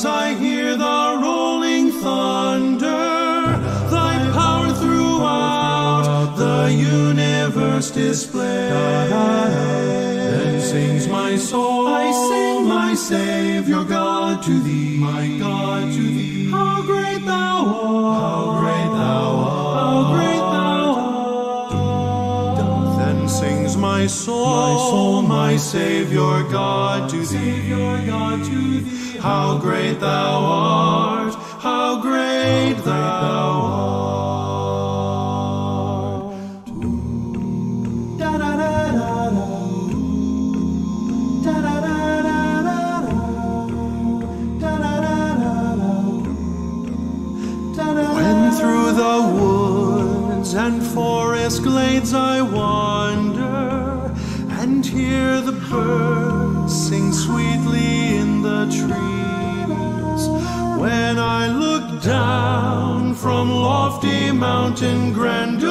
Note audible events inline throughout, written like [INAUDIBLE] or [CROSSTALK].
clouds I hear the rolling thunder, thy power throughout the universe display. Then sings my soul, I sing my Savior God to thee, my God to thee. How great thou art, how great thou art, how great thou art. Then sings my soul, my soul, my Savior God to thee, Savior God to thee. How great thou art, how great thou art. Da da da da da. Da da da da da da. Da da da da da. When through the woods and forest glades I wander and hear the birds sing sweetly in the trees, when I look down from lofty mountain grandeur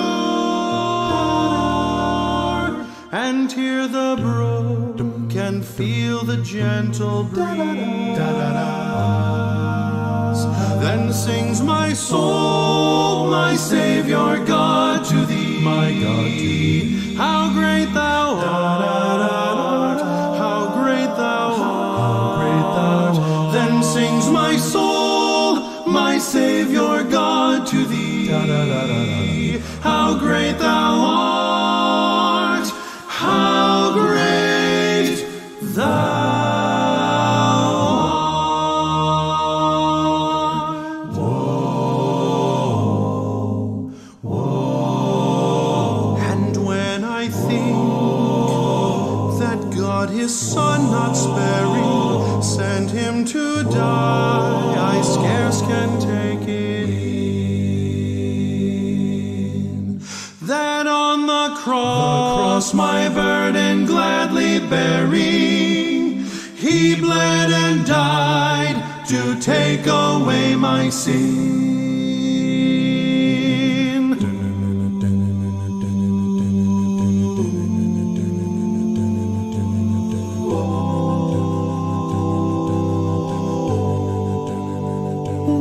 and hear the brook and feel the gentle breeze. Then sings my soul, my Savior God to thee, my God to thee. How great thou art, to thee. How great thou art, bearing, he bled and died to take away my sin.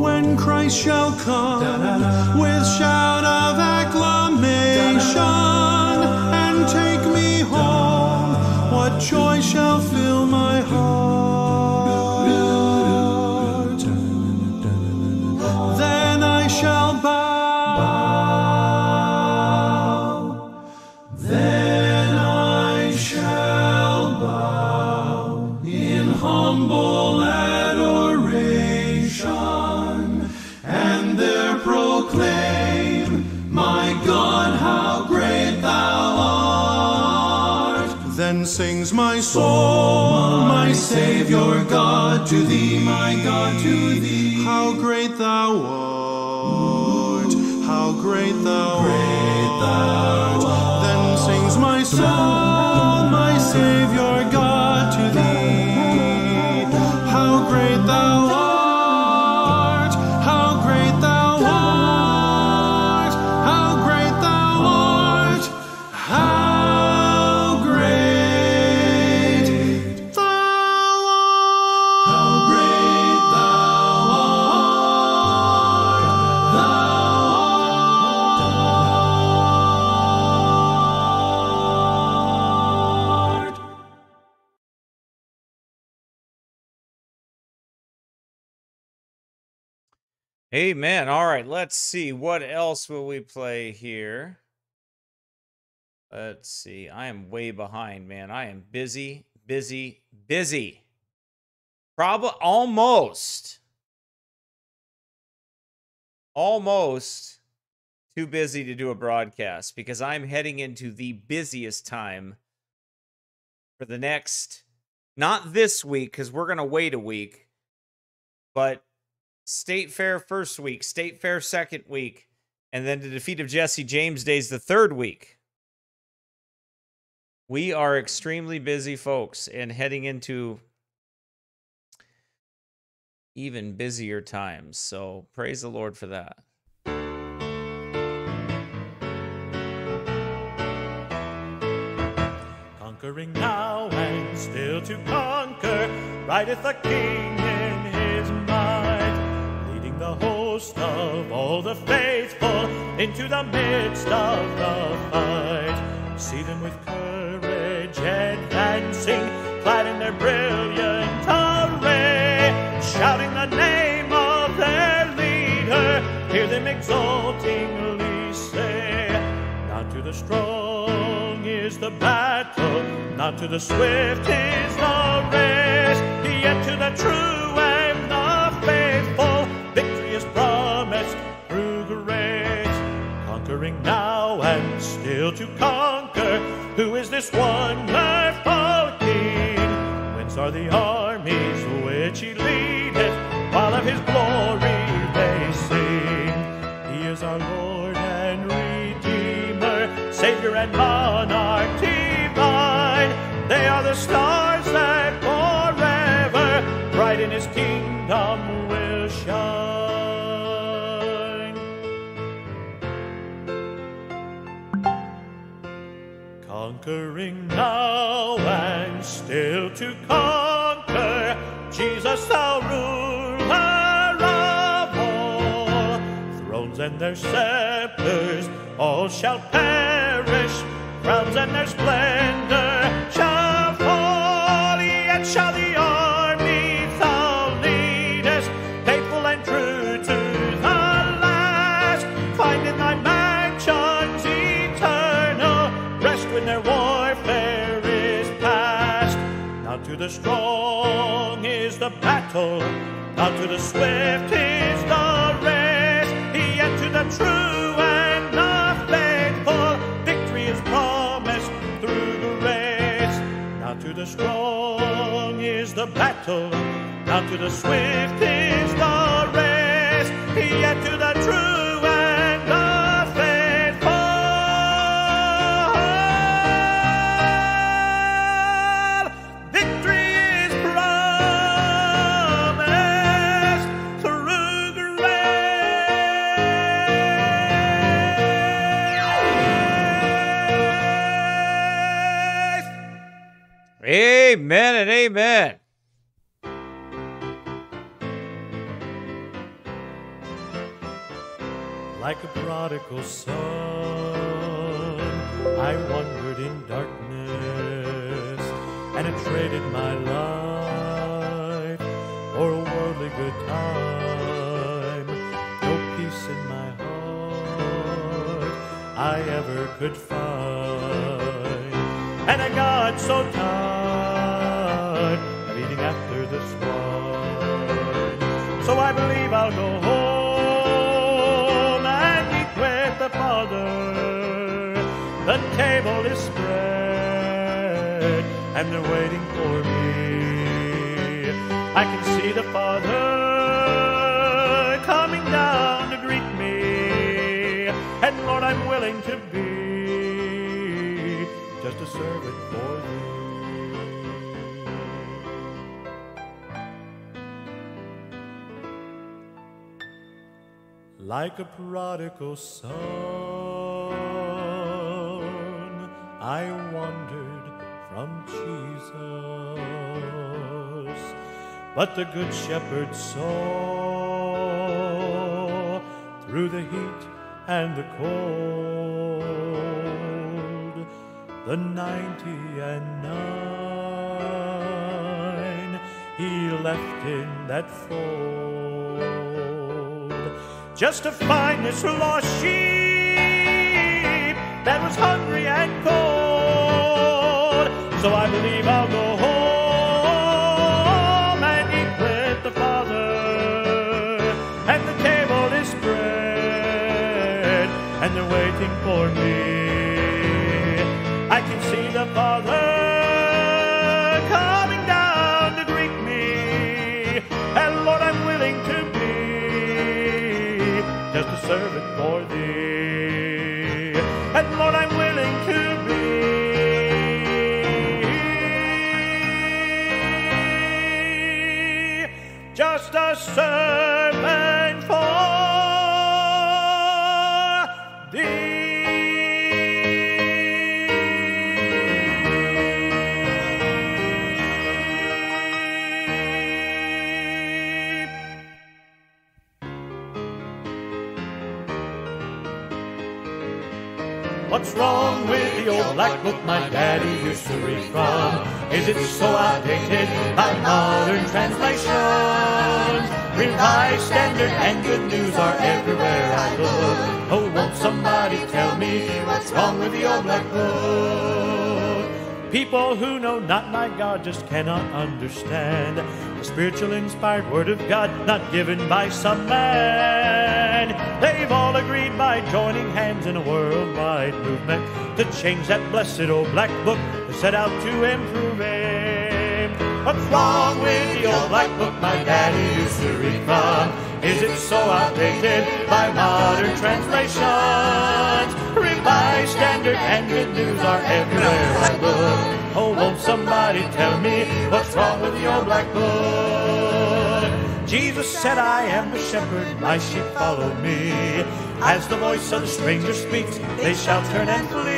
When Christ shall come soul, my Savior God to thee, my God to thee. How great thou art, how great thou art. Then sings my soul, my Savior Amen. All right, let's see. What else will we play here? Let's see. I am way behind, man. I am busy, busy, busy. Probably almost. Almost too busy to do a broadcast because I'm heading into the busiest time for the next, not this week, because we're going to wait a week, but State Fair first week, State Fair second week, and then the defeat of Jesse James Days the third week. We are extremely busy folks and heading into even busier times. So praise the Lord for that. Conquering now and still to conquer, rideth the king. The host of all the faithful into the midst of the fight. See them with courage advancing, clad in their brilliant array, shouting the name of their leader. Hear them exultingly say, Not to the strong is the battle, not to the swift is the race, yet to the true still to conquer, who is this wonderful King? Whence are the armies to conquer, Jesus thou ruler of all. Thrones and their scepters all shall perish, crowns and their splendor battle, not to the swift is the race, yet to the true and the faithful victory is promised through the race. Not to the strong is the battle, not to the swift is Amen and amen. Like a prodigal son, I wandered in darkness and had traded my life for a worldly good time. No peace in my heart I ever could find. And I got so tired believe I'll go home and eat with the Father. The table is spread and they're waiting for me. I can see the Father coming down to greet me. And Lord, I'm willing to be just a servant Like a prodigal son, I wandered from Jesus. But the Good Shepherd saw through the heat and the cold the ninety and nine he left in that fold just to find this lost sheep that was hungry and cold. So I believe I'll go home and eat with the Father. And the table is spread, and they're waiting for me. Black book my daddy used to read from? Is it so outdated by modern translations? Revised Standard and Good News are everywhere I look. Oh, won't somebody tell me what's wrong with the old black book? People who know not my God just cannot understand the spiritual inspired word of God not given by some man. They've all agreed by joining hands in a worldwide movement to change that blessed old black book to set out to improve it. What's wrong with the old black book my daddy used to read from? Is it so outdated by modern translations? Revised Standard and Good News are everywhere I look. Oh, won't somebody tell me what's wrong with the old black book? Jesus said, I am the shepherd, my sheep follow me. As the voice of the stranger speaks, they shall turn and flee.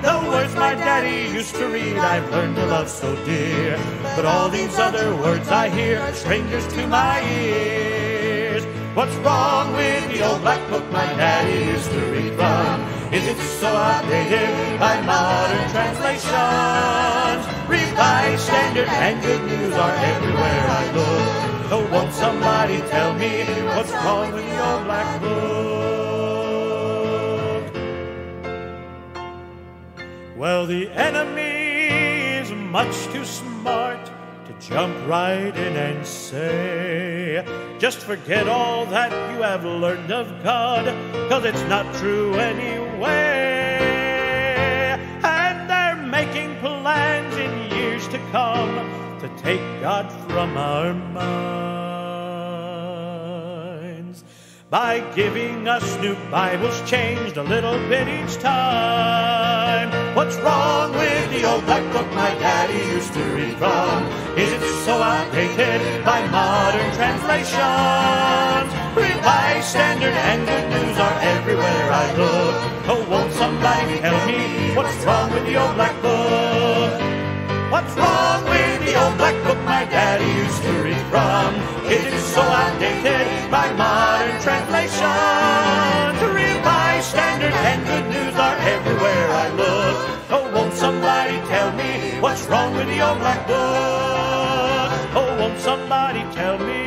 The words my daddy used to read, I've learned to love so dear. But all these other words I hear are strangers to my ears. What's wrong with the old black book my daddy used to read from? Is it so outdated by modern translations? Revised Standard and Good News are everywhere I look. So won't somebody tell me what's wrong with the old black book? Well, the enemy is much too smart to jump right in and say, just forget all that you have learned of God, cause it's not true anyway. And they're making plans in years to come to take God from our minds by giving us new Bibles changed a little bit each time. What's wrong with the old black book my daddy used to read from? Is it so outdated by modern translations? Revised Standard and Good News are everywhere I look. Oh, won't somebody tell me what's wrong with the old black book? What's wrong with the old black book my daddy used to read from? It is so outdated by modern translations? Revised Standard and Good News are everywhere I look. Oh, won't somebody tell me what's wrong with the old black book? Oh, won't somebody tell me?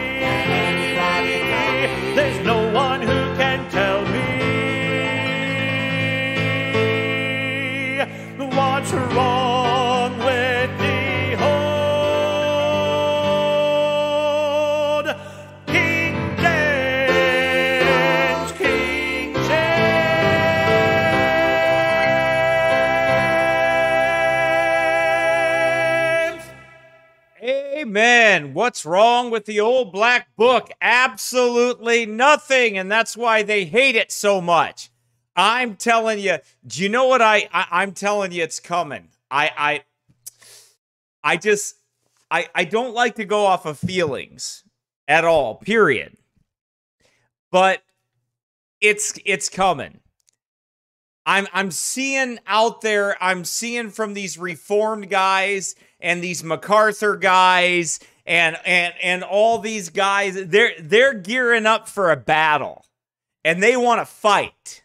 There's no one who can tell me what's wrong with the old black book? Absolutely nothing. And that's why they hate it so much. I'm telling you, do you know what I, I am telling you it's coming. I I I just I I don't like to go off of feelings at all, period. But it's it's coming. I'm I'm seeing out there, I'm seeing from these reformed guys and these MacArthur guys and and and all these guys, they're they're gearing up for a battle. And they want to fight,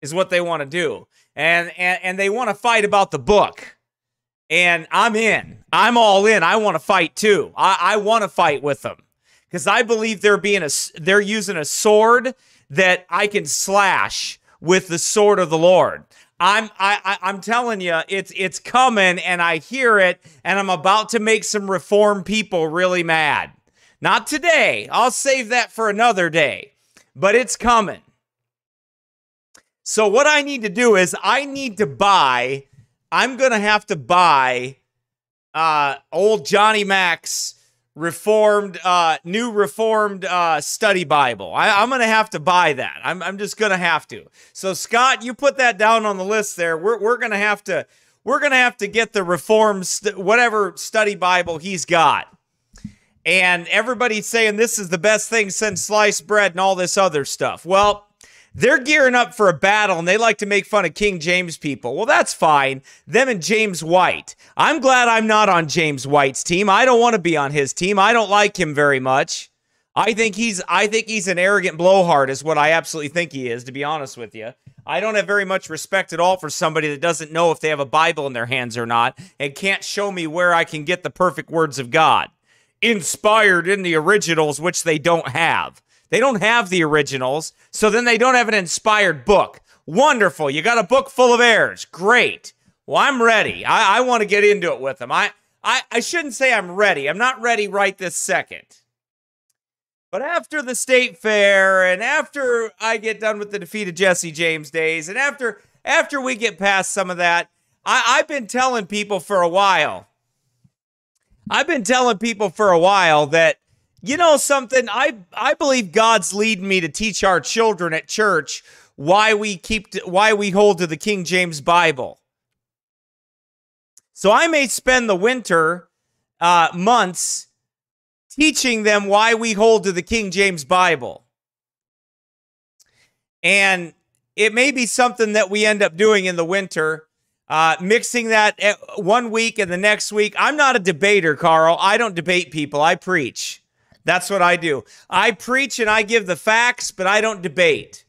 is what they want to do. And and and they want to fight about the book. And I'm in. I'm all in. I want to fight too. I, I want to fight with them. Because I believe they're being a they're using a sword that I can slash with the sword of the Lord. I'm I, I I'm telling you, it's it's coming, and I hear it, and I'm about to make some reform people really mad. Not today. I'll save that for another day, but it's coming. So what I need to do is I need to buy. I'm gonna have to buy uh old Johnny Max reformed uh new reformed uh study bible. I, i'm gonna have to buy that. I'm, I'm just gonna have to. So scott you put that down on the list there. We're, we're gonna have to we're gonna have to get the reformed st- whatever study bible he's got. And everybody's saying this is the best thing since sliced bread and all this other stuff. Well they're gearing up for a battle and they like to make fun of King James people. Well, that's fine. Them and James White. I'm glad I'm not on James White's team. I don't want to be on his team. I don't like him very much. I think he's I think he's an arrogant blowhard is what I absolutely think he is to be honest with you. I don't have very much respect at all for somebody that doesn't know if they have a Bible in their hands or not and can't show me where I can get the perfect words of God. Inspired in the originals, which they don't have. They don't have the originals, so then they don't have an inspired book. Wonderful. You got a book full of errors. Great. Well, I'm ready. I, I want to get into it with them. I, I, I shouldn't say I'm ready. I'm not ready right this second. But after the state fair and after I get done with the defeat of Jesse James days and after after we get past some of that, I, I've been telling people for a while. I've been telling people for a while that you know something, I I believe God's leading me to teach our children at church why we keep why we hold to the King James Bible. So I may spend the winter uh, months teaching them why we hold to the King James Bible. And it may be something that we end up doing in the winter, uh, mixing that one week and the next week. I'm not a debater, Carl. I don't debate people, I preach. That's what I do. I preach and I give the facts, but I don't debate.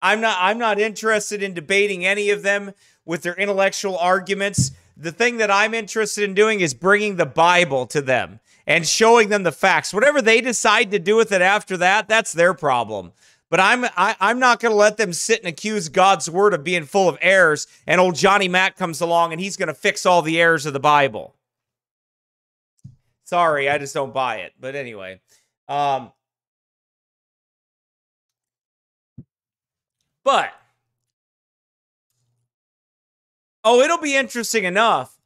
I'm not I'm not interested in debating any of them with their intellectual arguments. The thing that I'm interested in doing is bringing the Bible to them and showing them the facts. Whatever they decide to do with it after that, that's their problem. But I'm I, am i am not going to let them sit and accuse God's word of being full of errors. And old Johnny Mack comes along and he's going to fix all the errors of the Bible. Sorry, I just don't buy it. But anyway, um, but oh, it'll be interesting enough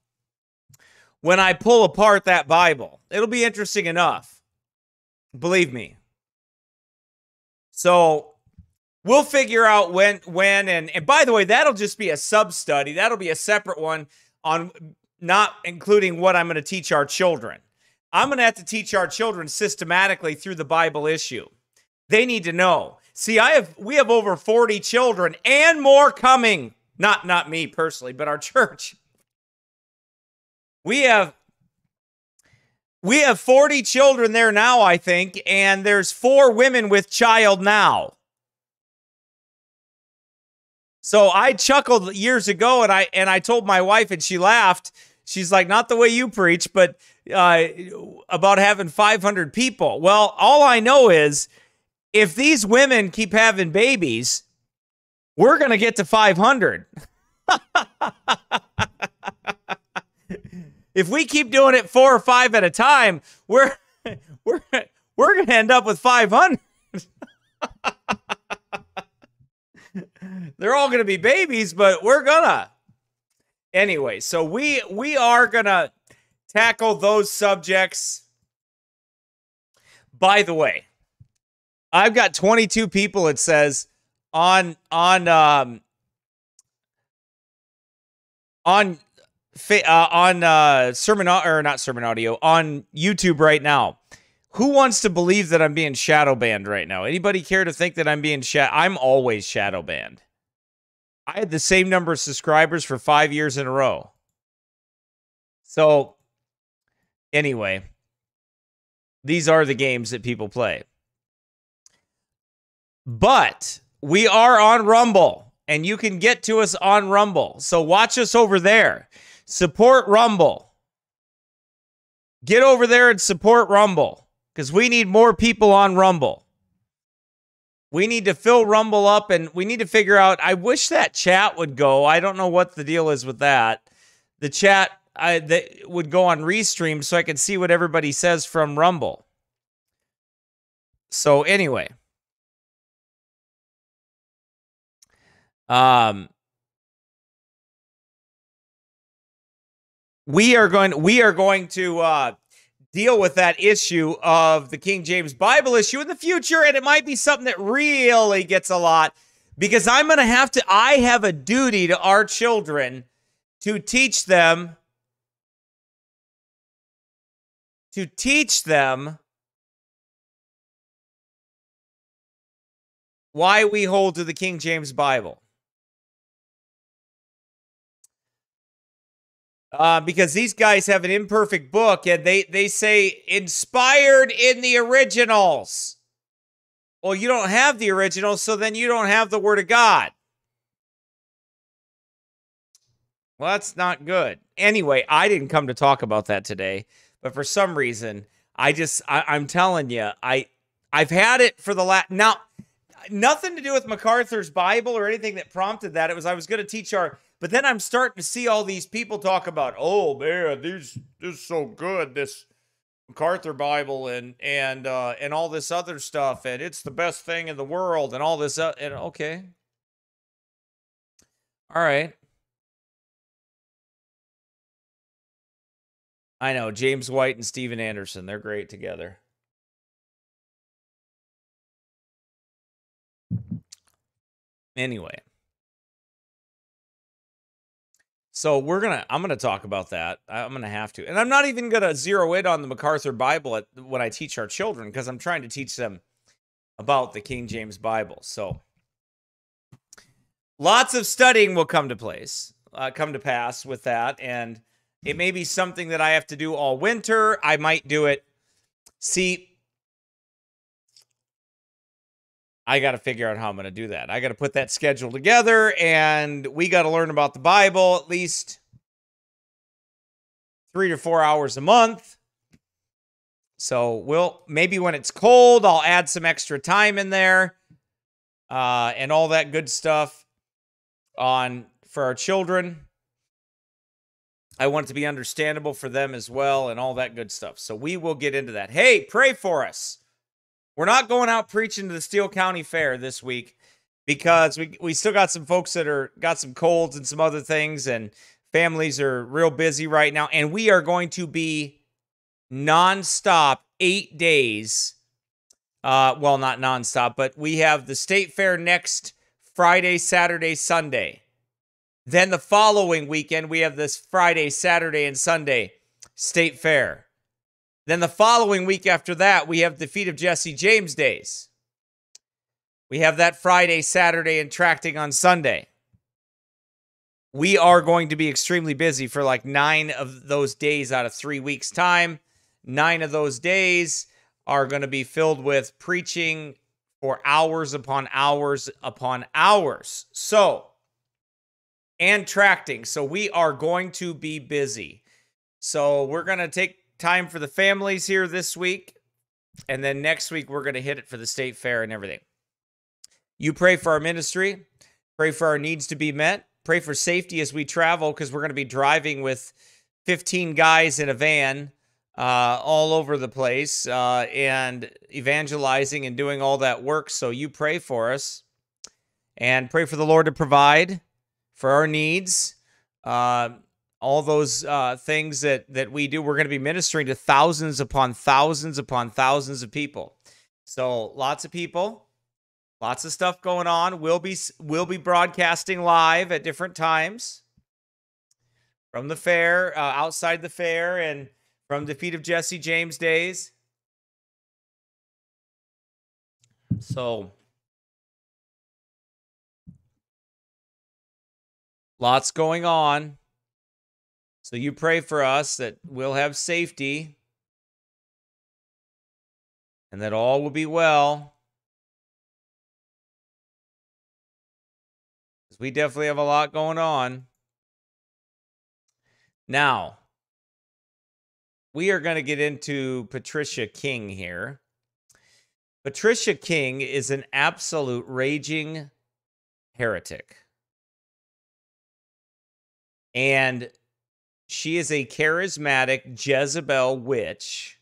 when I pull apart that Bible. It'll be interesting enough. Believe me. So we'll figure out when when and and by the way, that'll just be a sub study. That'll be a separate one on not including what I'm going to teach our children. I'm going to have to teach our children systematically through the Bible issue. They need to know. See, I have we have over 40 children and more coming. Not not me personally, but our [LAUGHS] church. We have we have 40 children there now, I think, and there's four women with child now. So I chuckled years ago and I and I told my wife and she laughed. She's like, not the way you preach, but uh, about having 500 people. Well, all I know is if these women keep having babies, we're going to get to 500. [LAUGHS] if we keep doing it four or five at a time, we're we're we're going to end up with 500. [LAUGHS] They're all going to be babies, but we're gonna. Anyway, so we we are to tackle those subjects. By the way, I've got 22 people it says on on um on uh, on uh, sermon or not sermon audio on YouTube right now. Who wants to believe that I'm being shadow banned right now? Anybody care to think that I'm being shadow? I'm always shadow banned. I had the same number of subscribers for five years in a row. So, anyway, these are the games that people play. But we are on Rumble, and you can get to us on Rumble. So, watch us over there. Support Rumble. Get over there and support Rumble because we need more people on Rumble. We need to fill Rumble up and we need to figure out. I wish that chat would go. I don't know what the deal is with that. The chat I, that would go on Restream so I can see what everybody says from Rumble. So, anyway. Um, we are going we are going to uh, deal with that issue of the King James Bible issue in the future, and it might be something that really gets a lot because I'm going to have to. I have a duty to our children to teach them to teach them why we hold to the King James Bible. Uh, because these guys have an imperfect book and they they say inspired in the originals. Well, you don't have the originals, so then you don't have the Word of God. Well, that's not good. Anyway, I didn't come to talk about that today, but for some reason, I just I, I'm telling you, I I've had it for the last now. Nothing to do with MacArthur's Bible or anything that prompted that. It was I was going to teach our, but then I'm starting to see all these people talk about, oh man, these this is so good, this MacArthur Bible and and uh, and all this other stuff, and it's the best thing in the world, and all this. Uh, and okay, all right. I know James White and Steven Anderson. They're great together. Anyway. So we're gonna I'm gonna talk about that. I'm gonna have to. And I'm not even gonna zero in on the MacArthur Bible at, when I teach our children, because I'm trying to teach them about the King James Bible. So lots of studying will come to place, uh, come to pass with that. And it may be something that I have to do all winter. I might do it. See, I got to figure out how I'm going to do that. I got to put that schedule together and we got to learn about the Bible at least three to four hours a month. So we'll maybe when it's cold, I'll add some extra time in there uh, and all that good stuff on for our children. I want it to be understandable for them as well and all that good stuff. So we will get into that. Hey, pray for us. We're not going out preaching to the Steele County Fair this week because we, we still got some folks that are got some colds and some other things and families are real busy right now and we are going to be nonstop 8 days uh well not nonstop but we have the state fair next Friday, Saturday, Sunday. Then the following weekend, we have this Friday, Saturday, and Sunday state fair. Then the following week after that, we have defeat of Jesse James days. We have that Friday, Saturday, and tracting on Sunday. We are going to be extremely busy for like nine of those days out of three weeks' time. Nine of those days are going to be filled with preaching for hours upon hours upon hours. So, and tracting. So we are going to be busy. So we're going to take time for the families here this week. And then next week, we're going to hit it for the state fair and everything. You pray for our ministry, pray for our needs to be met, pray for safety as we travel because we're going to be driving with 15 guys in a van uh, all over the place uh, and evangelizing and doing all that work. So you pray for us and pray for the Lord to provide for our needs. Uh, all those uh, things that that we do, we're going to be ministering to thousands upon thousands upon thousands of people. So lots of people, lots of stuff going on. We'll be we'll be broadcasting live at different times from the fair, uh, outside the fair, and from the defeat of Jesse James days. So Lots going on. So you pray for us that we'll have safety and that all will be well. We definitely have a lot going on. Now, we are going to get into Patricia King here. Patricia King is an absolute raging heretic and she is a charismatic Jezebel witch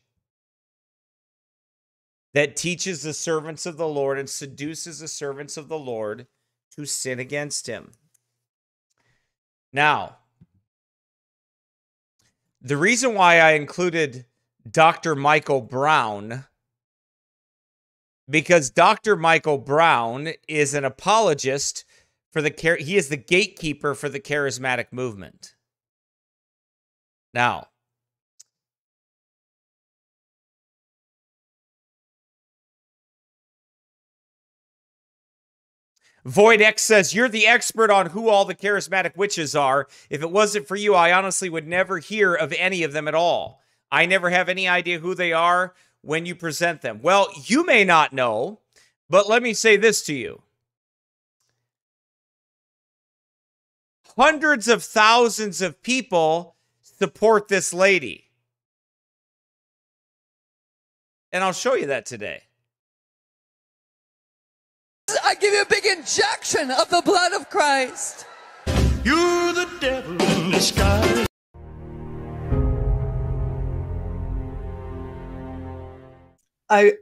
that teaches the servants of the Lord and seduces the servants of the Lord to sin against him. Now, the reason why I included Dr. Michael Brown because Dr. Michael Brown is an apologist for the care he is the gatekeeper for the charismatic movement. Now, Void X says, You're the expert on who all the charismatic witches are. If it wasn't for you, I honestly would never hear of any of them at all. I never have any idea who they are when you present them. Well, you may not know, but let me say this to you hundreds of thousands of people support this lady. And I'll show you that today. I give you a big injection of the blood of Christ. You're the devil in disguise. I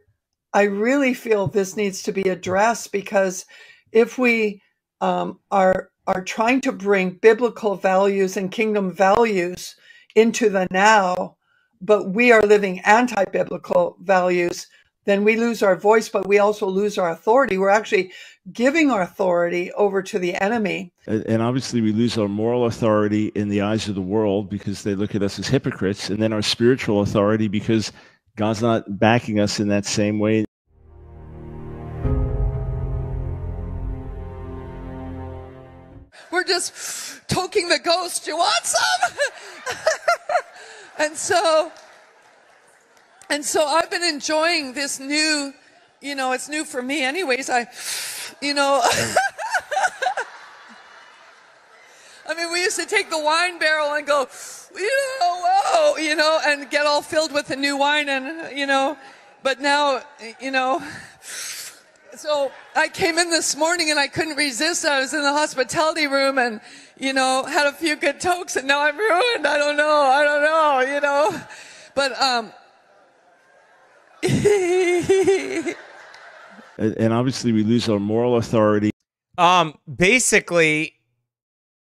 I really feel this needs to be addressed because if we um, are are trying to bring biblical values and kingdom values into the now, but we are living anti-biblical values, then we lose our voice, but we also lose our authority. We're actually giving our authority over to the enemy. And obviously, we lose our moral authority in the eyes of the world because they look at us as hypocrites, and then our spiritual authority because God's not backing us in that same way. We're just toking the ghost. You want some? [LAUGHS] and so, and so I've been enjoying this new, you know, it's new for me anyways. I, you know, [LAUGHS] I mean, we used to take the wine barrel and go, you know, whoa, you know, and get all filled with the new wine and, you know, but now, you know, so I came in this morning and I couldn't resist. I was in the hospitality room and, you know, had a few good tokes and now I'm ruined. I don't know. I don't know, you know, but, um, [LAUGHS] And obviously, we lose our moral authority. Um, basically,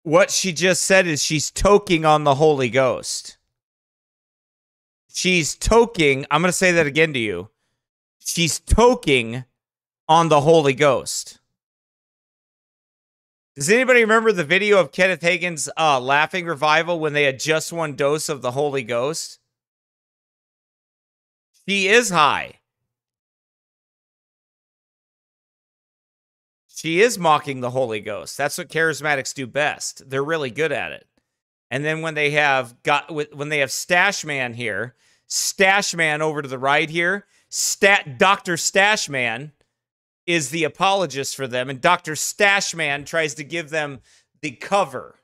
what she just said is she's toking on the Holy Ghost. She's toking, I'm going to say that again to you. She's toking on the Holy Ghost. Does anybody remember the video of Kenneth Hagin's uh, laughing revival when they had just one dose of the Holy Ghost? She is high. She is mocking the Holy Ghost. That's what charismatics do best. They're really good at it. And then when they have got when they have Stash Man here, Stash Man over to the right here, Stat Dr. Stash Man is the apologist for them, and Dr. Stashman tries to give them the cover.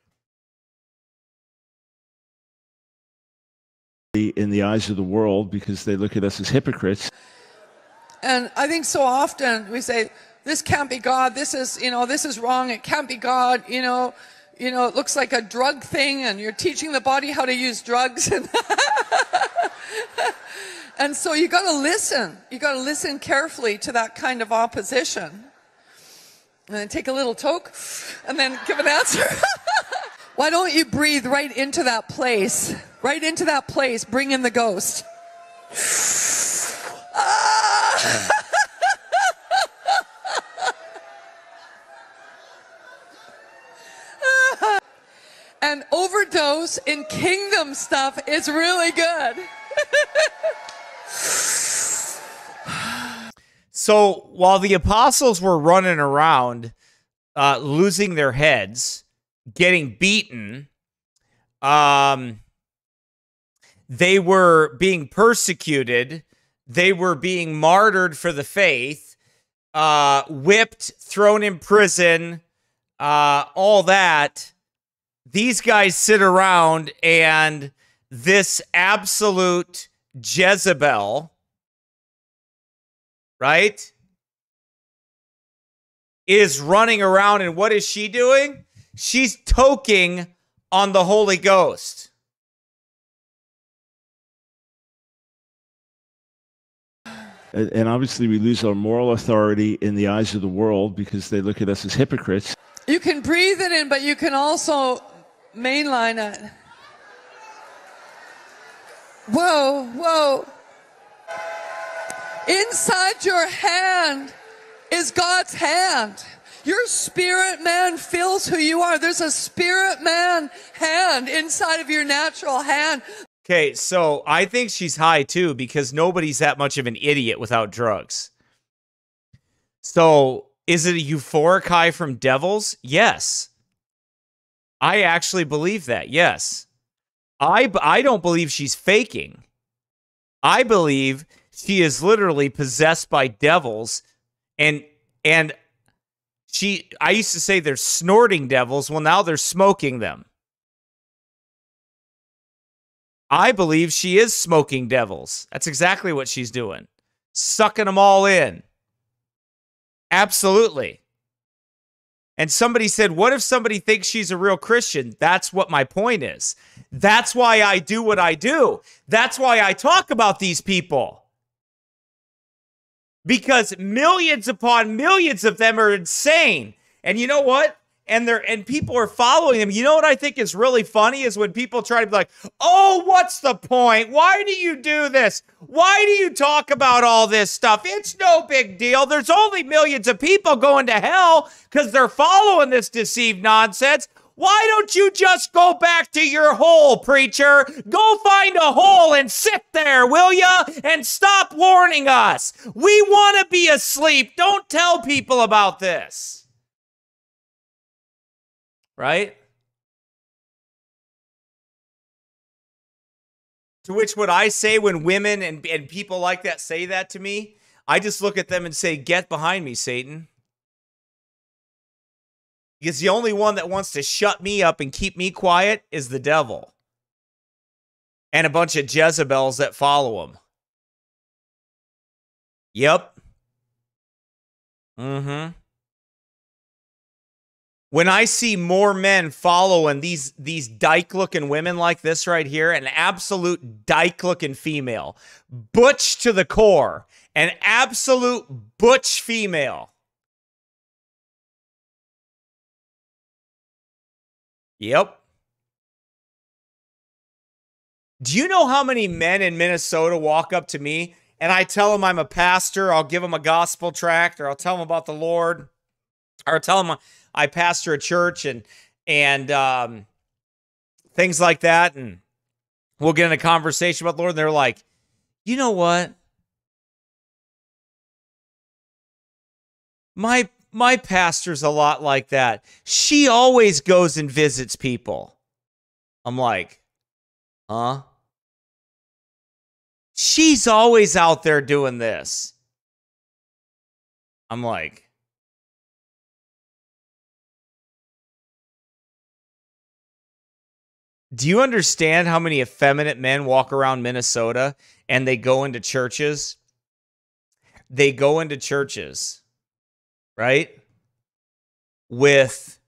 In the eyes of the world, because they look at us as hypocrites. And I think so often we say, this can't be God. This is, you know, this is wrong. It can't be God. You know, you know, it looks like a drug thing and you're teaching the body how to use drugs. [LAUGHS] And, so you got to listen. You got to listen carefully to that kind of opposition. And then take a little toke and then give an answer. [LAUGHS] Why don't you breathe right into that place? Right into that place. Bring in the ghost. [LAUGHS] Ah! and overdose in kingdom stuff is really good. [LAUGHS] so while the apostles were running around, uh, losing their heads, getting beaten, um, they were being persecuted, they were being martyred for the faith, uh, whipped, thrown in prison, uh, all that. These guys sit around and this absolute Jezebel, right, is running around. And what is she doing? She's toking on the Holy Ghost. And obviously, we lose our moral authority in the eyes of the world because they look at us as hypocrites. You can breathe it in, but you can also mainline it. Whoa, whoa. Inside your hand is God's hand. Your spirit man feels who you are. There's a spirit man hand inside of your natural hand. Okay, so I think she's high too because nobody's that much of an idiot without drugs. So, is it a euphoric high from devils? Yes. I actually believe that. Yes. I I don't believe she's faking. I believe she is literally possessed by devils and and she I used to say they're snorting devils. Well, now they're smoking them. I believe she is smoking devils. That's exactly what she's doing. Sucking them all in. Absolutely. And somebody said, What if somebody thinks she's a real Christian? That's what my point is. That's why I do what I do. That's why I talk about these people. Because millions upon millions of them are insane. And you know what? and they're and people are following them. You know what I think is really funny is when people try to be like, "Oh, what's the point? Why do you do this? Why do you talk about all this stuff? It's no big deal. There's only millions of people going to hell cuz they're following this deceived nonsense." Why don't you just go back to your hole, preacher? Go find a hole and sit there, will ya? And stop warning us. We want to be asleep. Don't tell people about this right? To which what I say when women and, and people like that say that to me, I just look at them and say, Get behind me, Satan. Because the only one that wants to shut me up and keep me quiet is the devil and a bunch of Jezebels that follow him. Yep. Mm hmm when I see more men following these these dyke looking women like this right here, an absolute dyke looking female, butch to the core, an absolute butch female. Yep. Do you know how many men in Minnesota walk up to me and I tell them I'm a pastor? I'll give them a gospel tract or I'll tell them about the Lord or tell them I pastor a church and and um, things like that, and we'll get in a conversation about the Lord. And they're like, you know what? My my pastor's a lot like that. She always goes and visits people. I'm like, huh? She's always out there doing this. I'm like, Do you understand how many effeminate men walk around Minnesota and they go into churches? They go into churches, right? With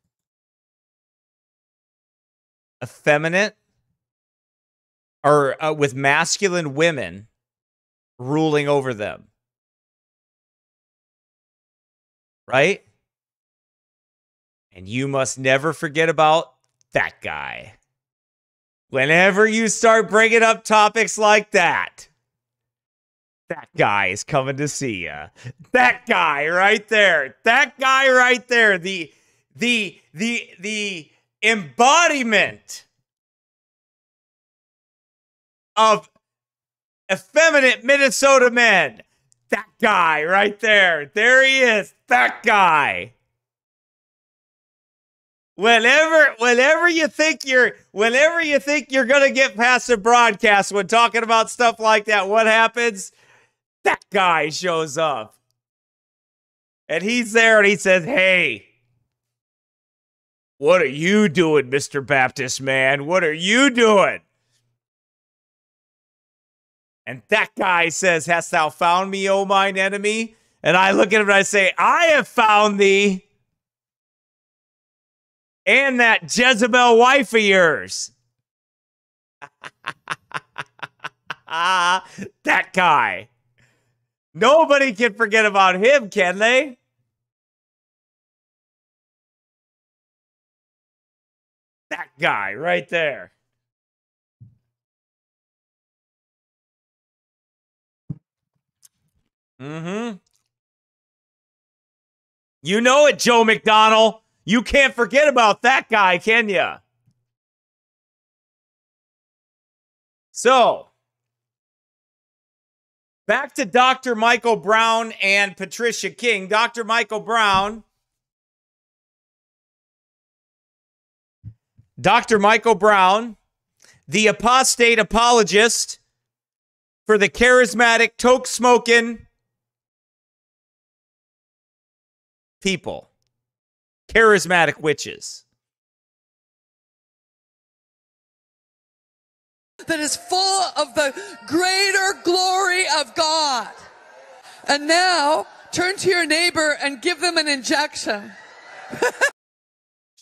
effeminate or uh, with masculine women ruling over them. Right? And you must never forget about that guy. Whenever you start bringing up topics like that, that guy is coming to see you. That guy right there. That guy right there. The the the the embodiment of effeminate Minnesota men. That guy right there. There he is. That guy. Whenever, whenever you think you're, whenever you think you're gonna get past a broadcast when talking about stuff like that, what happens? That guy shows up, and he's there, and he says, "Hey, what are you doing, Mister Baptist man? What are you doing?" And that guy says, Hast thou found me, O mine enemy? And I look at him and I say, I have found thee and that Jezebel wife of yours. [LAUGHS] that guy. Nobody can forget about him, can they? That guy right there. Mm-hmm. You know it, Joe McDonald. You can't forget about that guy, can you? So, back to Dr. Michael Brown and Patricia King. Dr. Michael Brown. Dr. Michael Brown, the apostate apologist for the charismatic, toke smoking people. charismatic witches. That is full of the greater glory of God. And now turn to your neighbor and give them an injection. [LAUGHS]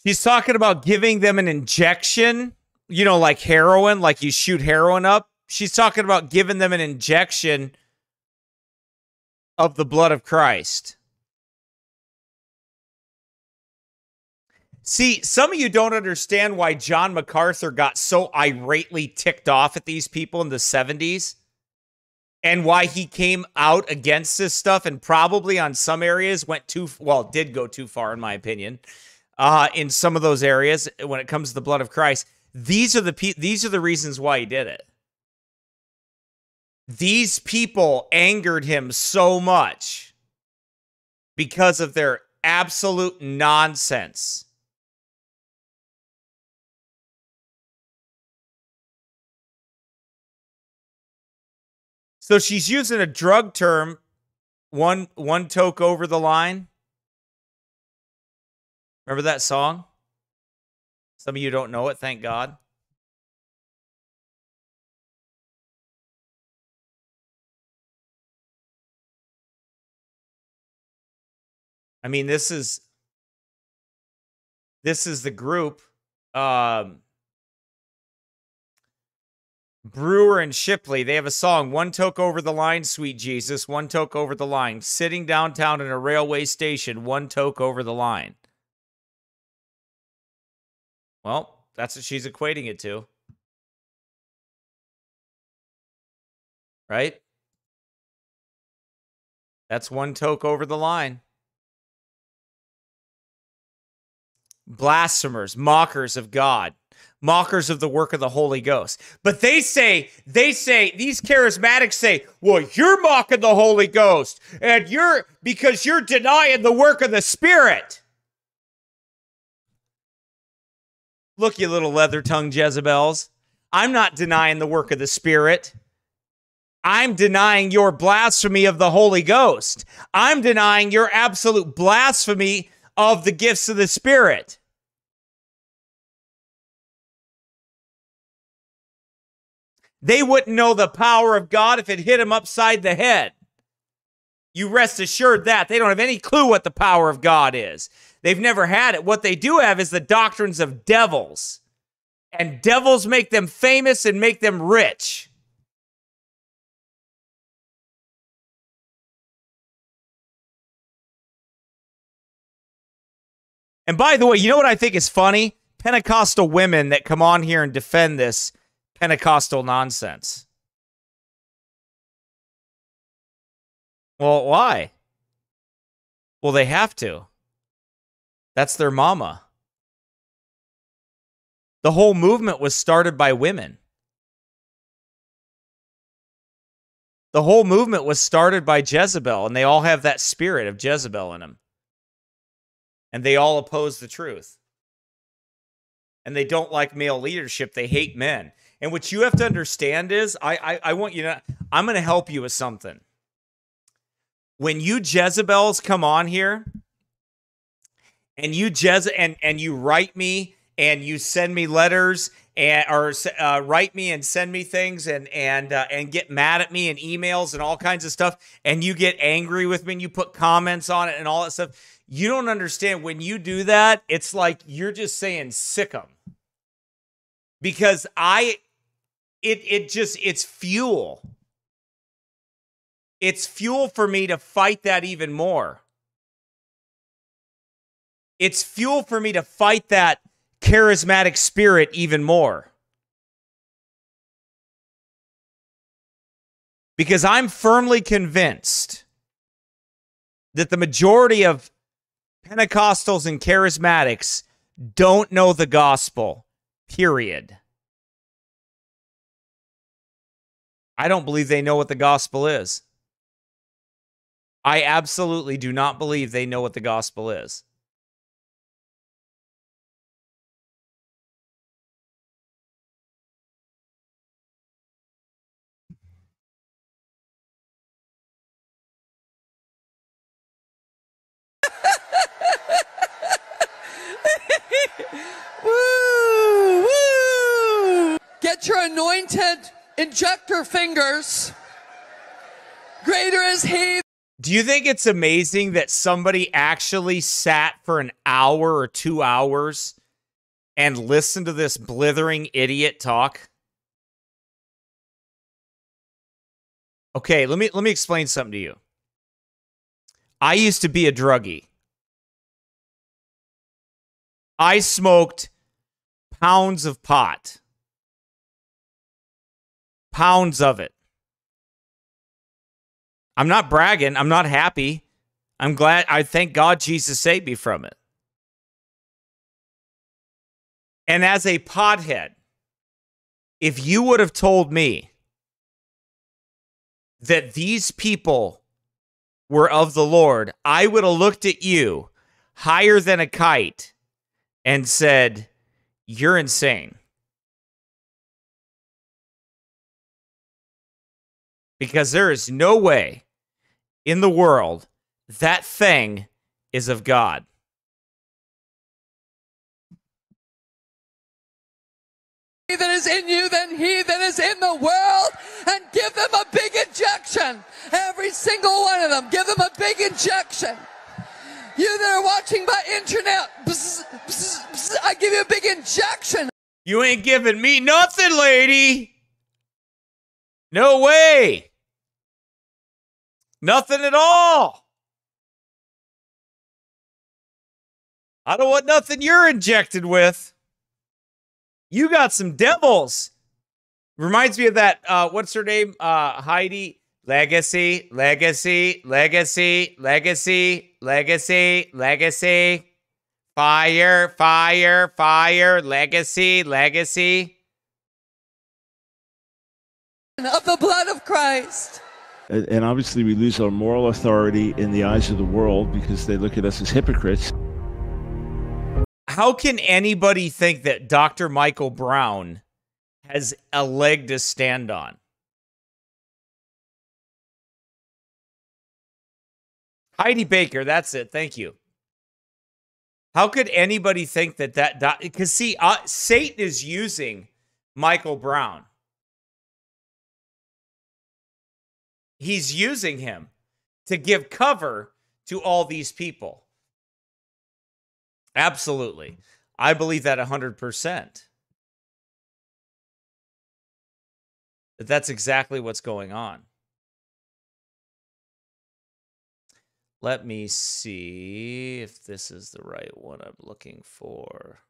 She's talking about giving them an injection, you know, like heroin, like you shoot heroin up. She's talking about giving them an injection of the blood of Christ. See, some of you don't understand why John MacArthur got so irately ticked off at these people in the 70s and why he came out against this stuff and probably on some areas went too well, did go too far in my opinion. Uh, in some of those areas when it comes to the blood of Christ. These are the these are the reasons why he did it. These people angered him so much because of their absolute nonsense. So she's using a drug term, one one toke over the line. Remember that song? Some of you don't know it, thank God. I mean, this is this is the group um Brewer and Shipley, they have a song, One Toke Over the Line, Sweet Jesus, One Toke Over the Line. Sitting downtown in a railway station, One Toke Over the Line. Well, that's what she's equating it to. Right? That's one toke over the line. Blasphemers, mockers of God, mockers of the work of the Holy Ghost. But they say, they say, these charismatics say, well, you're mocking the Holy Ghost, and you're because you're denying the work of the Spirit. Look, you little leather tongued Jezebels. I'm not denying the work of the Spirit. I'm denying your blasphemy of the Holy Ghost. I'm denying your absolute blasphemy of the gifts of the Spirit. They wouldn't know the power of God if it hit them upside the head. You rest assured that. They don't have any clue what the power of God is. They've never had it. What they do have is the doctrines of devils. And devils make them famous and make them rich. And by the way, you know what I think is funny? Pentecostal women that come on here and defend this Pentecostal nonsense. Well, why? Well, they have to. That's their mama. The whole movement was started by women. The whole movement was started by Jezebel, and they all have that spirit of Jezebel in them. And they all oppose the truth. And they don't like male leadership. They hate men. And what you have to understand is, I, I, I want you to, I'm going to help you with something. When you Jezebels come on here, and you Jez and and you write me and you send me letters and or uh, write me and send me things and and uh, and get mad at me and emails and all kinds of stuff and you get angry with me and you put comments on it and all that stuff you don't understand when you do that it's like you're just saying sick 'em because i it it just it's fuel it's fuel for me to fight that even more it's fuel for me to fight that charismatic spirit even more. Because I'm firmly convinced that the majority of Pentecostals and charismatics don't know the gospel, period. I don't believe they know what the gospel is. I absolutely do not believe they know what the gospel is. [LAUGHS] woo, woo. Get your anointed injector fingers. Greater is he. Do you think it's amazing that somebody actually sat for an hour or two hours and listened to this blithering idiot talk? Okay, let me let me explain something to you. I used to be a druggie. I smoked pounds of pot. Pounds of it. I'm not bragging. I'm not happy. I'm glad. I thank God Jesus saved me from it. And as a pothead, if you would have told me that these people were of the Lord, I would have looked at you higher than a kite and said, You're insane. Because there is no way in the world that thing is of God. He that is in you than he that is in the world, and give them a big injection. Every single one of them, give them a big injection. You that are watching by internet, bzz, bzz, bzz, I give you a big injection. You ain't giving me nothing, lady. No way. Nothing at all. I don't want nothing you're injected with. You got some devils. Reminds me of that. Uh, what's her name? Uh, Heidi. Legacy, legacy, legacy, legacy, legacy, legacy. Fire, fire, fire. Legacy, legacy. Of the blood of Christ. And obviously, we lose our moral authority in the eyes of the world because they look at us as hypocrites. How can anybody think that Dr. Michael Brown has a leg to stand on? Heidi Baker, that's it. Thank you. How could anybody think that that because see, uh, Satan is using Michael Brown. He's using him to give cover to all these people. Absolutely. I believe that 100%. That that's exactly what's going on. Let me see if this is the right one I'm looking for.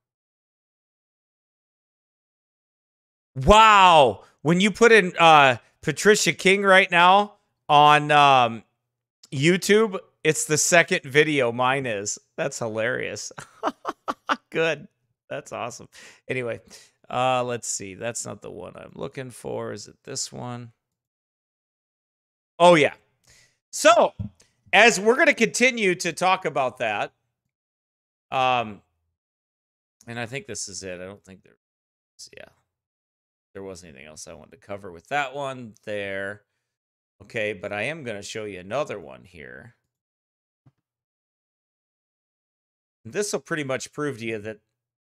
Wow. When you put in uh, Patricia King right now on um, YouTube, it's the second video mine is. That's hilarious. [LAUGHS] Good. That's awesome. Anyway, uh, let's see. That's not the one I'm looking for. Is it this one? Oh, yeah. So, as we're going to continue to talk about that, um, and I think this is it. I don't think there's, yeah, there wasn't anything else I wanted to cover with that one there. Okay, but I am going to show you another one here. This will pretty much prove to you that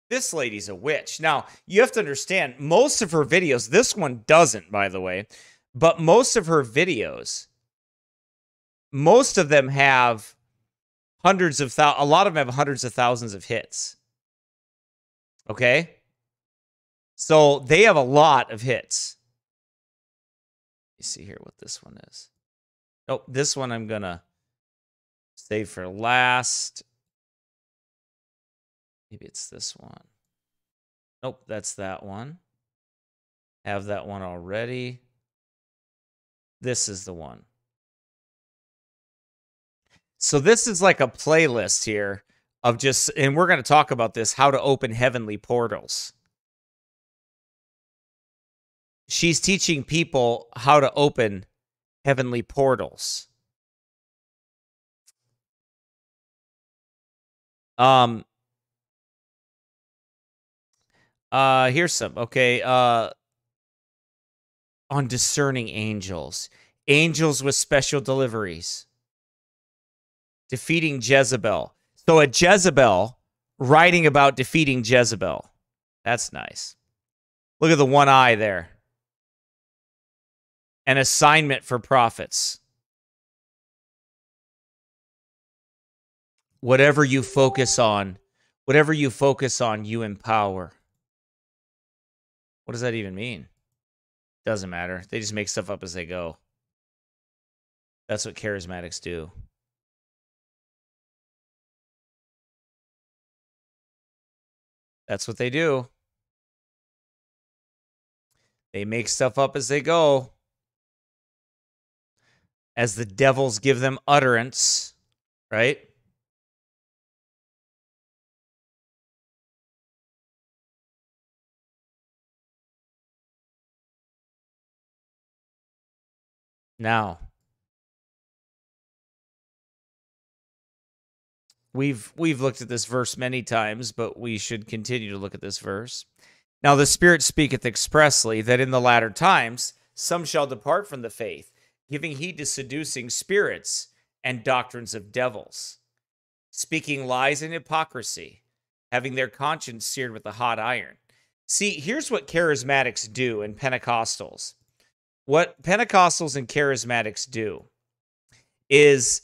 this lady's a witch. Now, you have to understand, most of her videos, this one doesn't, by the way, but most of her videos, most of them have hundreds of thou a lot of them have hundreds of thousands of hits. Okay? So they have a lot of hits. You see here what this one is. Oh, this one I'm gonna save for last. Maybe it's this one. Nope, that's that one. Have that one already. This is the one. So this is like a playlist here of just, and we're going to talk about this how to open heavenly portals. She's teaching people how to open heavenly portals. Um, uh, here's some. Okay. Uh, on discerning angels, angels with special deliveries, defeating Jezebel. So a Jezebel writing about defeating Jezebel. That's nice. Look at the one eye there. An assignment for prophets. Whatever you focus on, whatever you focus on, you empower. What does that even mean? Doesn't matter. They just make stuff up as they go. That's what charismatics do. That's what they do. They make stuff up as they go. As the devils give them utterance, right? Now, we've we've looked at this verse many times, but we should continue to look at this verse. Now the Spirit speaketh expressly that in the latter times some shall depart from the faith, giving heed to seducing spirits and doctrines of devils, speaking lies and hypocrisy, having their conscience seared with a hot iron. See, here's what charismatics do and Pentecostals. What Pentecostals and charismatics do is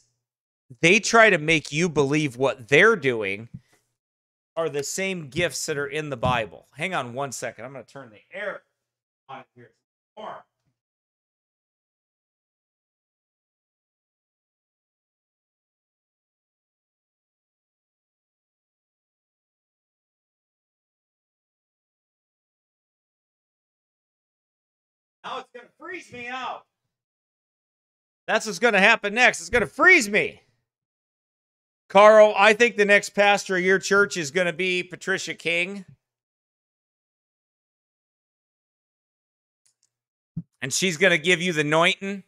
they try to make you believe what they're doing are the same gifts that are in the Bible. Hang on one second. I'm going to turn the air on here. Now it's going to freeze me out. That's what's going to happen next. It's going to freeze me. Carl, I think the next pastor of your church is going to be Patricia King. And she's going to give you the anointing.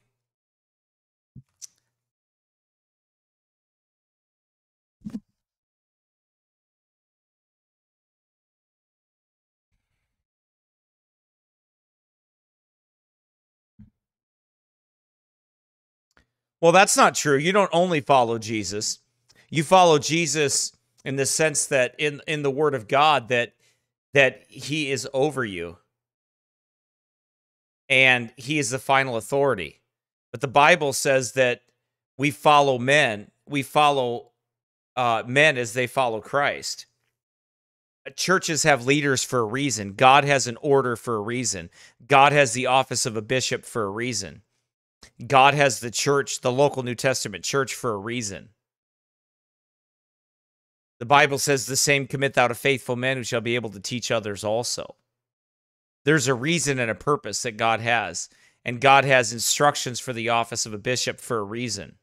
Well, that's not true. You don't only follow Jesus. You follow Jesus in the sense that in in the word of God that that he is over you. And he is the final authority. But the Bible says that we follow men, we follow uh, men as they follow Christ. Churches have leaders for a reason. God has an order for a reason. God has the office of a bishop for a reason. God has the church, the local New Testament church, for a reason. The Bible says the same commit thou to faithful men who shall be able to teach others also. There's a reason and a purpose that God has, and God has instructions for the office of a bishop for a reason.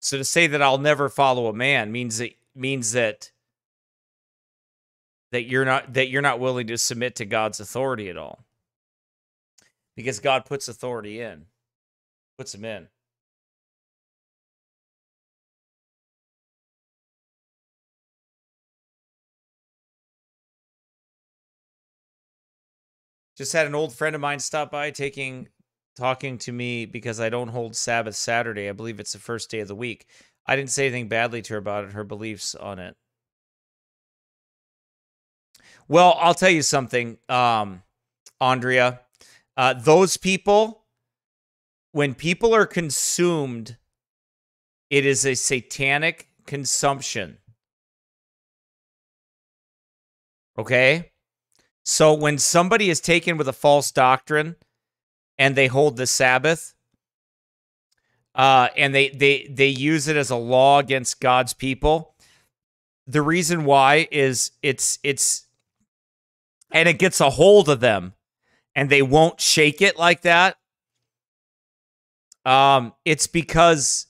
So to say that I'll never follow a man means that means that that you're not that you're not willing to submit to God's authority at all because God puts authority in, puts them in. Just had an old friend of mine stop by taking talking to me because I don't hold Sabbath Saturday. I believe it's the first day of the week. I didn't say anything badly to her about it, her beliefs on it. Well, I'll tell you something, um, Andrea. Uh, those people, when people are consumed, it is a satanic consumption. Okay? So when somebody is taken with a false doctrine and they hold the Sabbath, uh, and they they they use it as a law against God's people. The reason why is it's it's and it gets a hold of them and they won't shake it like that, um, it's because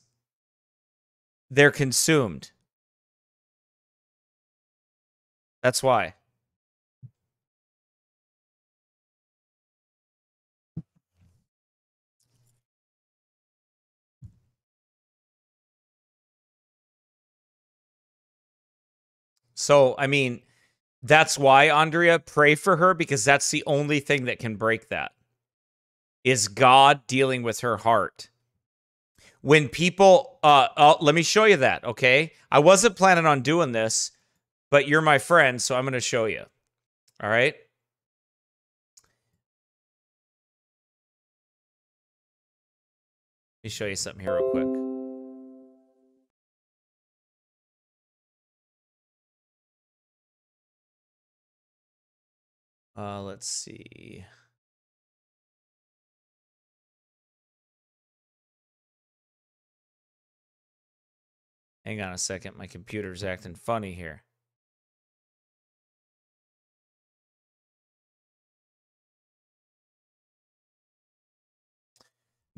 they're consumed. That's why. So, I mean, that's why, Andrea, pray for her because that's the only thing that can break that is God dealing with her heart. When people, uh, uh, let me show you that, okay? I wasn't planning on doing this, but you're my friend, so I'm going to show you. All right? Let me show you something here real quick. Uh, let's see. Hang on a second. My computer's acting funny here.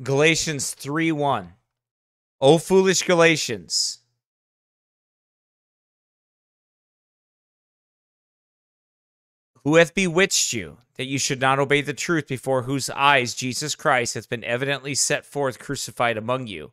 Galatians 3 1. O foolish Galatians. Who hath bewitched you, that you should not obey the truth before whose eyes Jesus Christ hath been evidently set forth crucified among you?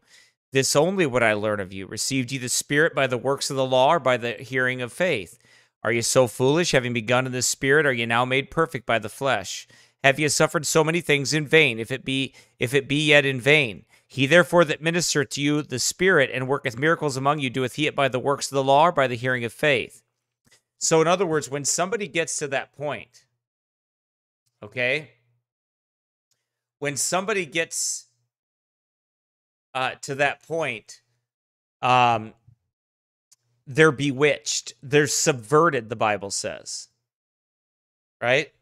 This only would I learn of you. Received ye the Spirit by the works of the law or by the hearing of faith? Are ye so foolish, having begun in the Spirit, are ye now made perfect by the flesh? Have ye suffered so many things in vain, if it be if it be yet in vain? He therefore that ministereth to you the Spirit and worketh miracles among you, doeth he it by the works of the law or by the hearing of faith? So, in other words, when somebody gets to that point, okay, when somebody gets uh, to that point, um, they're bewitched, they're subverted, the Bible says, right?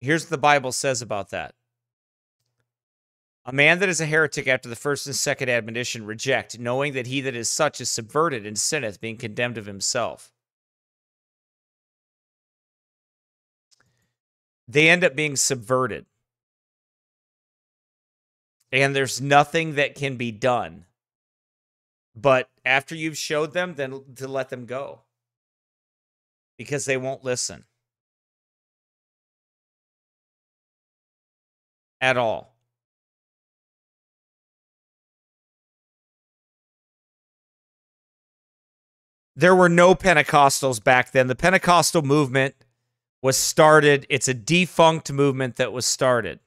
Here's what the Bible says about that. A man that is a heretic after the first and second admonition reject, knowing that he that is such is subverted and sinneth, being condemned of himself. They end up being subverted. And there's nothing that can be done. But after you've showed them, then to let them go. Because they won't listen. At all. There were no Pentecostals back then. The Pentecostal movement was started, it's a defunct movement that was started.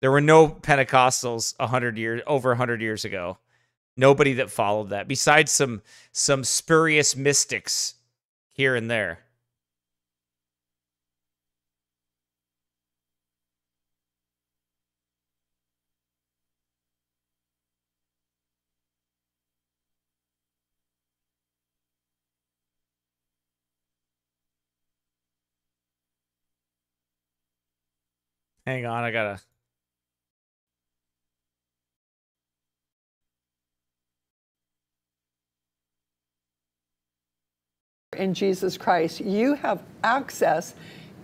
There were no Pentecostals 100 years over 100 years ago. Nobody that followed that besides some some spurious mystics here and there. Hang on, I gotta. in Jesus Christ, you have access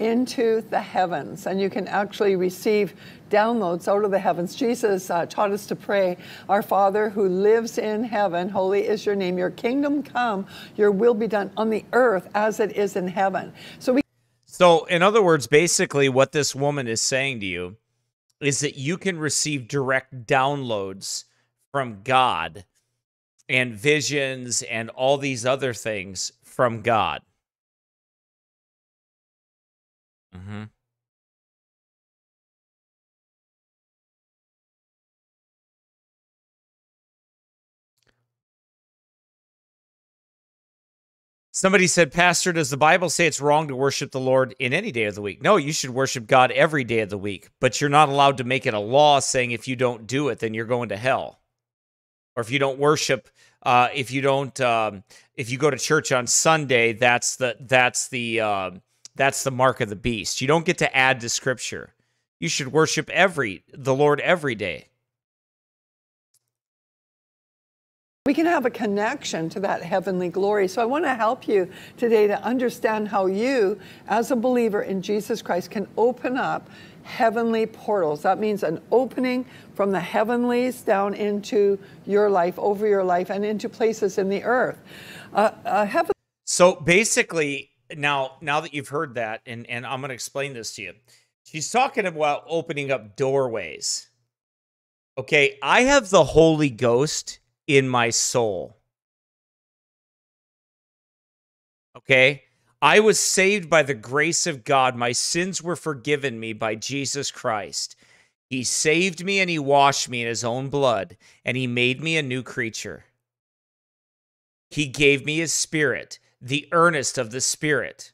into the heavens and you can actually receive downloads out of the heavens. Jesus uh, taught us to pray, Our Father who lives in heaven, holy is your name, your kingdom come, your will be done on the earth as it is in heaven. So we So, in other words, basically, what this woman is saying to you is that you can receive direct downloads from God and visions and all these other things from God. hmm Somebody said, Pastor, does the Bible say it's wrong to worship the Lord in any day of the week? No, you should worship God every day of the week, but you're not allowed to make it a law saying if you don't do it, then you're going to hell. Or if you don't worship, uh, if you don't, um, if you go to church on Sunday, that's the that's the uh, that's the mark of the beast. You don't get to add to Scripture. You should worship every the Lord every day. We can have a connection to that heavenly glory. So I want to help you today to understand how you, as a believer in Jesus Christ, can open up heavenly portals. That means an opening from the heavenlies down into your life, over your life, and into places in the earth. Uh, uh, heaven- So basically, now now that you've heard that, and and I'm going to explain this to you. She's talking about opening up doorways. Okay, I have the Holy Ghost in my soul. Okay? I was saved by the grace of God. My sins were forgiven me by Jesus Christ. He saved me and he washed me in his own blood, and he made me a new creature. He gave me his spirit, the earnest of the spirit.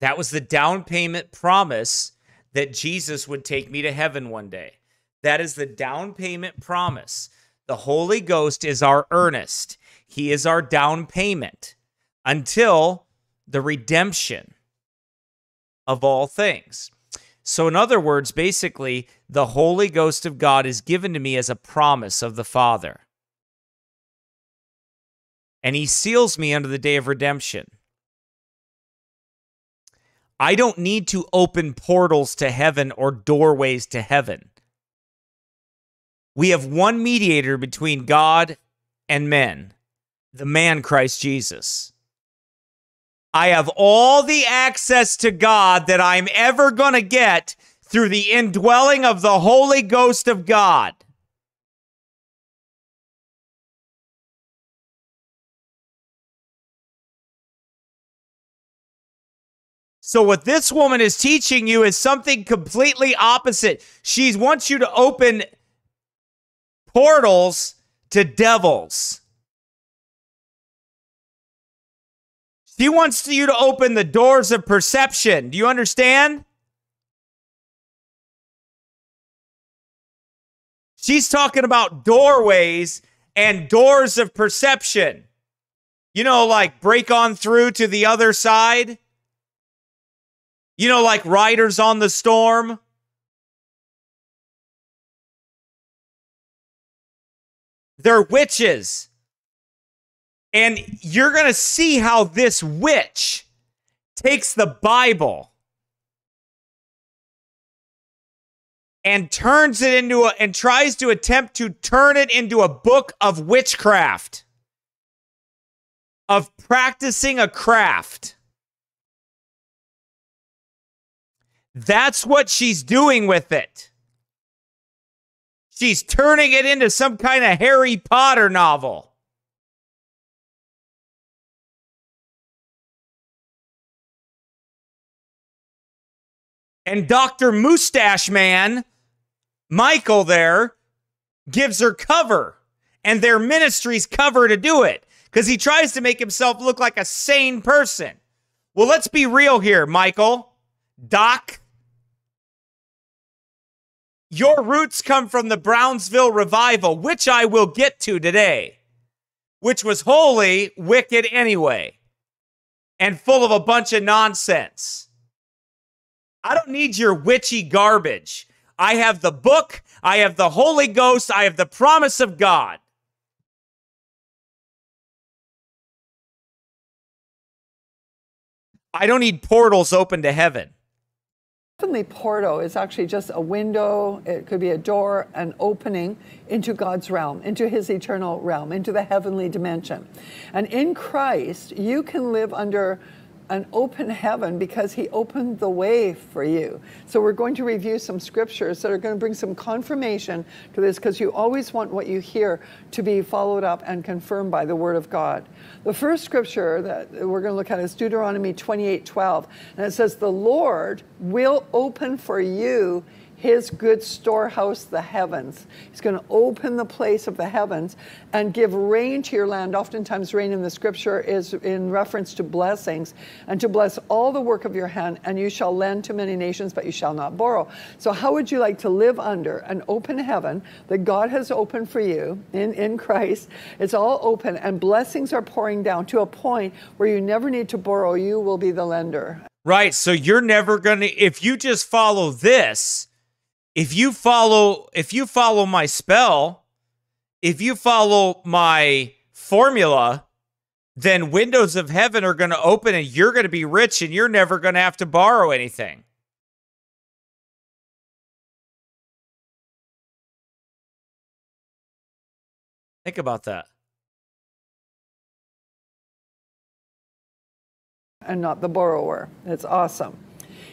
That was the down payment promise that Jesus would take me to heaven one day. That is the down payment promise. The Holy Ghost is our earnest, He is our down payment until the redemption of all things. So, in other words, basically, the Holy Ghost of God is given to me as a promise of the Father. And He seals me under the day of redemption. I don't need to open portals to heaven or doorways to heaven. We have one mediator between God and men, the man Christ Jesus. I have all the access to God that I'm ever going to get through the indwelling of the Holy Ghost of God. So, what this woman is teaching you is something completely opposite. She wants you to open portals to devils. She wants you to open the doors of perception. Do you understand? She's talking about doorways and doors of perception. You know, like break on through to the other side. You know, like riders on the storm. They're witches. And you're going to see how this witch takes the Bible and turns it into a, and tries to attempt to turn it into a book of witchcraft, of practicing a craft. That's what she's doing with it. She's turning it into some kind of Harry Potter novel. And Dr. Mustache Man, Michael there, gives her cover. And their ministry's cover to do it. Because he tries to make himself look like a sane person. Well, let's be real here, Michael. Doc, your roots come from the Brownsville revival, which I will get to today, which was wholly wicked anyway and full of a bunch of nonsense. I don't need your witchy garbage. I have the book, I have the Holy Ghost, I have the promise of God. I don't need portals open to heaven heavenly portal is actually just a window, it could be a door, an opening into God's realm, into his eternal realm, into the heavenly dimension. And in Christ, you can live under an open heaven because he opened the way for you. So we're going to review some scriptures that are going to bring some confirmation to this because you always want what you hear to be followed up and confirmed by the word of God. The first scripture that we're going to look at is Deuteronomy 28:12, and it says the Lord will open for you his good storehouse, the heavens. He's going to open the place of the heavens and give rain to your land. Oftentimes, rain in the scripture is in reference to blessings and to bless all the work of your hand, and you shall lend to many nations, but you shall not borrow. So, how would you like to live under an open heaven that God has opened for you in, in Christ? It's all open, and blessings are pouring down to a point where you never need to borrow. You will be the lender. Right. So, you're never going to, if you just follow this, if you follow if you follow my spell, if you follow my formula, then windows of heaven are going to open and you're going to be rich and you're never going to have to borrow anything. Think about that. And not the borrower. It's awesome.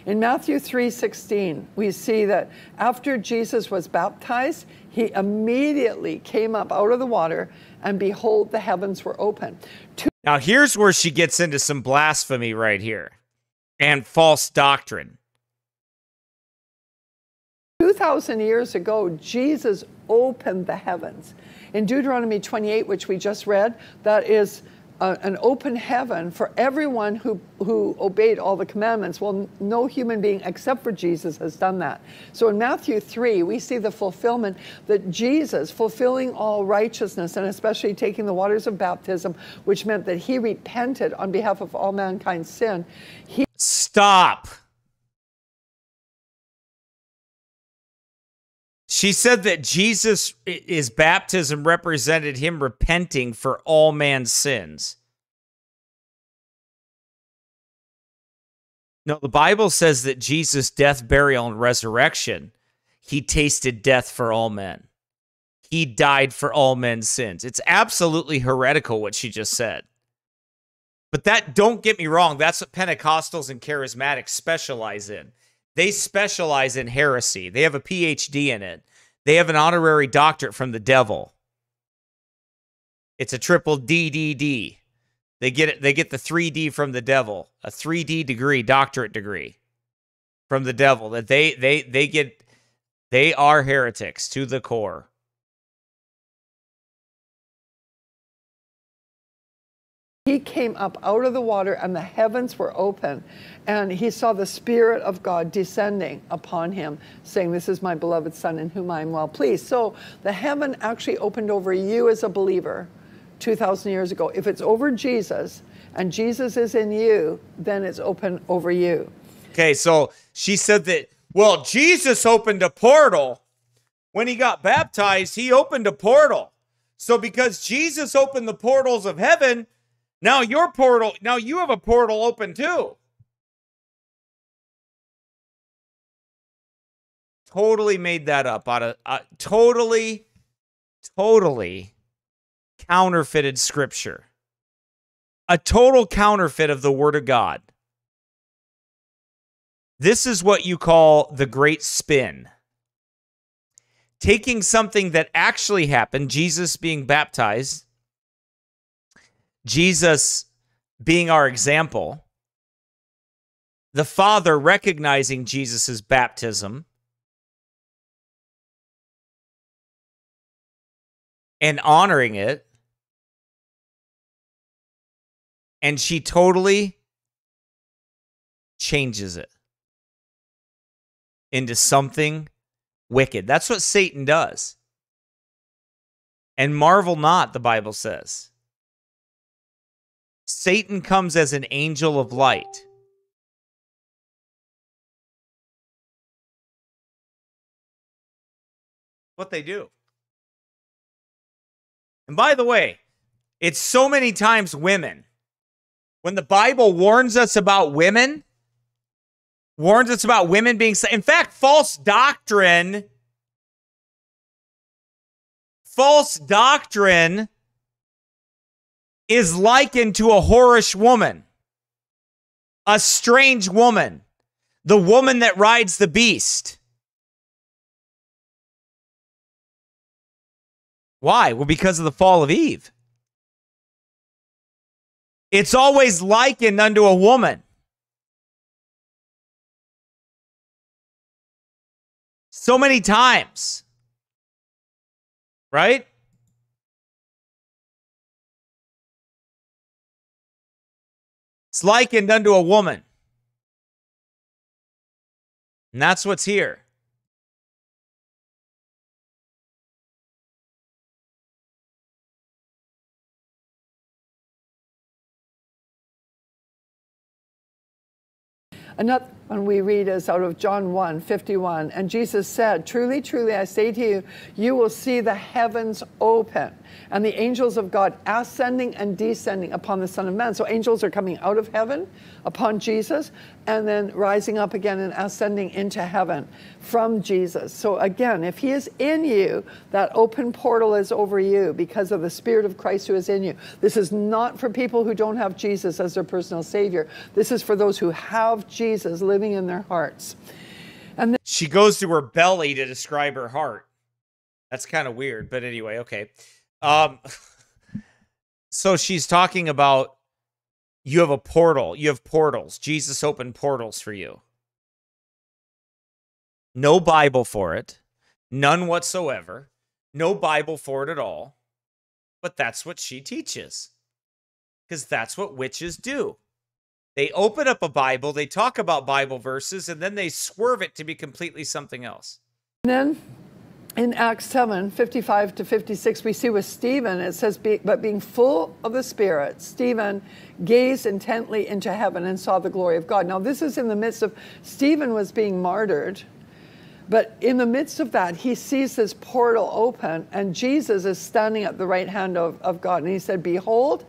In Matthew 3:16, we see that after Jesus was baptized, he immediately came up out of the water and behold the heavens were open. Now here's where she gets into some blasphemy right here and false doctrine. 2000 years ago, Jesus opened the heavens. In Deuteronomy 28, which we just read, that is an open heaven for everyone who, who obeyed all the commandments. Well, no human being except for Jesus has done that. So in Matthew 3, we see the fulfillment that Jesus, fulfilling all righteousness and especially taking the waters of baptism, which meant that he repented on behalf of all mankind's sin, he Stop. She said that Jesus, his baptism represented him repenting for all man's sins. No, the Bible says that Jesus' death, burial, and resurrection, he tasted death for all men. He died for all men's sins. It's absolutely heretical what she just said. But that, don't get me wrong, that's what Pentecostals and charismatics specialize in. They specialize in heresy. They have a PhD in it. They have an honorary doctorate from the devil. It's a triple DDD. They get it. They get the 3D from the devil, a 3D degree, doctorate degree from the devil. That they they they get. They are heretics to the core. He came up out of the water, and the heavens were open, and he saw the Spirit of God descending upon him, saying, This is my beloved Son in whom I am well pleased. So the heaven actually opened over you as a believer 2,000 years ago. If it's over Jesus and Jesus is in you, then it's open over you. Okay, so she said that, well, Jesus opened a portal. When he got baptized, he opened a portal. So because Jesus opened the portals of heaven, now your portal, now you have a portal open too. Totally made that up out of uh, totally, totally counterfeited scripture. A total counterfeit of the word of God. This is what you call the great spin. Taking something that actually happened, Jesus being baptized, Jesus being our example, the Father recognizing Jesus' baptism, and honoring it, and she totally changes it into something wicked. That's what Satan does. And marvel not, the Bible says. Satan comes as an angel of light. What they do. And by the way, it's so many times women. When the Bible warns us about women, warns us about women being, in fact, false doctrine, false doctrine is likened to a whorish woman, a strange woman, the woman that rides the beast. Why? Well, because of the fall of Eve. It's always likened unto a woman. So many times. Right? It's likened unto a woman. And that's what's here. Another one we read is out of John 1 51. And Jesus said, Truly, truly, I say to you, you will see the heavens open and the angels of God ascending and descending upon the Son of Man. So angels are coming out of heaven upon Jesus and then rising up again and ascending into heaven from Jesus. So again, if he is in you, that open portal is over you because of the Spirit of Christ who is in you. This is not for people who don't have Jesus as their personal Savior. This is for those who have Jesus living in their hearts. And then- she goes to her belly to describe her heart. That's kind of weird, but anyway, okay. Um, [LAUGHS] so she's talking about you have a portal, you have portals. Jesus opened portals for you. No Bible for it, none whatsoever. No Bible for it at all. But that's what she teaches. because that's what witches do. They open up a Bible, they talk about Bible verses, and then they swerve it to be completely something else. And then in Acts 7 55 to 56, we see with Stephen, it says, But being full of the Spirit, Stephen gazed intently into heaven and saw the glory of God. Now, this is in the midst of Stephen was being martyred. But in the midst of that, he sees this portal open, and Jesus is standing at the right hand of, of God. And he said, Behold,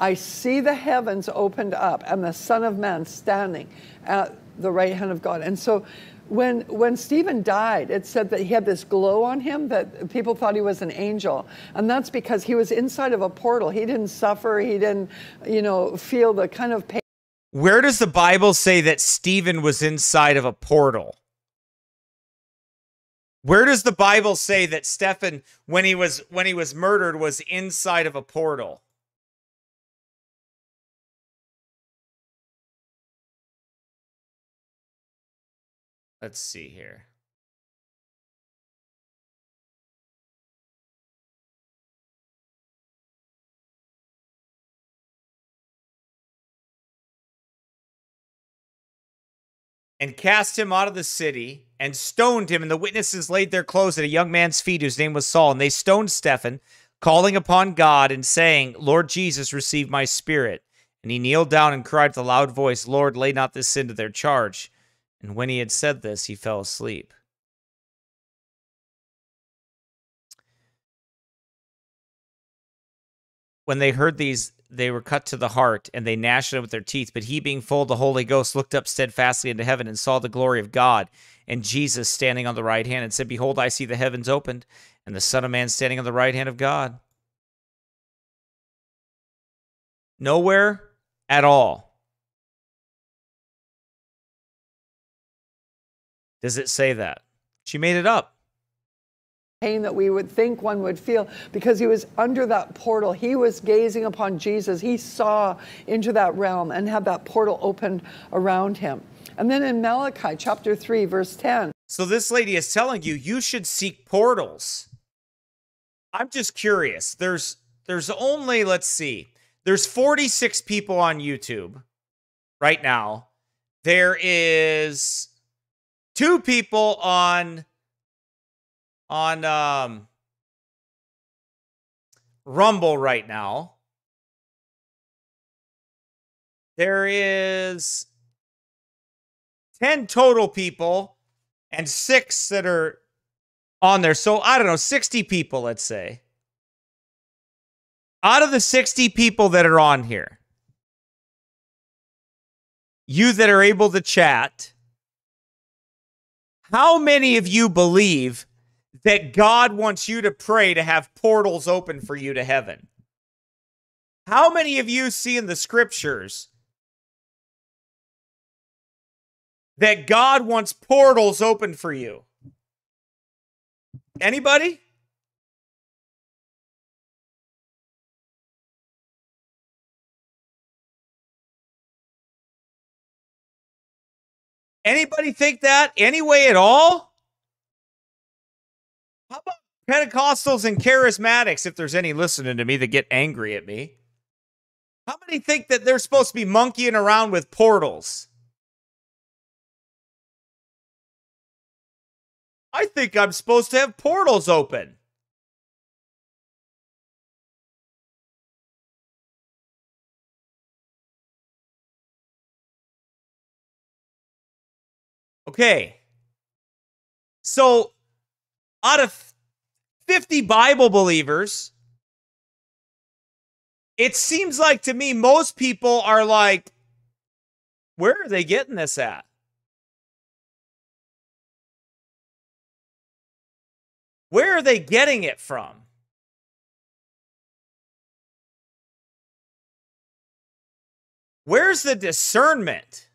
I see the heavens opened up, and the Son of Man standing at the right hand of God. And so when when Stephen died, it said that he had this glow on him that people thought he was an angel, and that's because he was inside of a portal. He didn't suffer. He didn't, you know, feel the kind of pain. Where does the Bible say that Stephen was inside of a portal? Where does the Bible say that Stephen, when he was when he was murdered, was inside of a portal? Let's see here. and cast him out of the city and stoned him. And the witnesses laid their clothes at a young man's feet whose name was Saul. And they stoned Stephen, calling upon God and saying, Lord Jesus, receive my spirit. And he kneeled down and cried with a loud voice, Lord, lay not this sin to their charge. And when he had said this, he fell asleep. When they heard these, they were cut to the heart, and they gnashed it with their teeth. But he, being full of the Holy Ghost, looked up steadfastly into heaven and saw the glory of God, and Jesus standing on the right hand, and said, Behold, I see the heavens opened, and the Son of Man standing on the right hand of God. Nowhere at all does it say that. She made it up. pain that we would think one would feel because he was under that portal. He was gazing upon Jesus. He saw into that realm and had that portal opened around him. And then in Malachi chapter 3, verse 10, So this lady is telling you you should seek portals. I'm just curious. There's there's only let's see. There's 46 people on YouTube right now. There is two people on on um Rumble right now. There is 10 total people and six that are on there. So I don't know, 60 people, let's say. Out of the 60 people that are on here, you that are able to chat, how many of you believe that God wants you to pray to have portals open for you to heaven? How many of you see in the scriptures that God wants portals open for you? Anybody? Anybody think that anyway at all? How about Pentecostals and charismatics, if there's any listening to me that get angry at me? How many think that they're supposed to be monkeying around with portals? I think I'm supposed to have portals open. Okay. So, out of 50 Bible believers, it seems like to me most people are like, where are they getting this at? Where are they getting it from? Where's the discernment?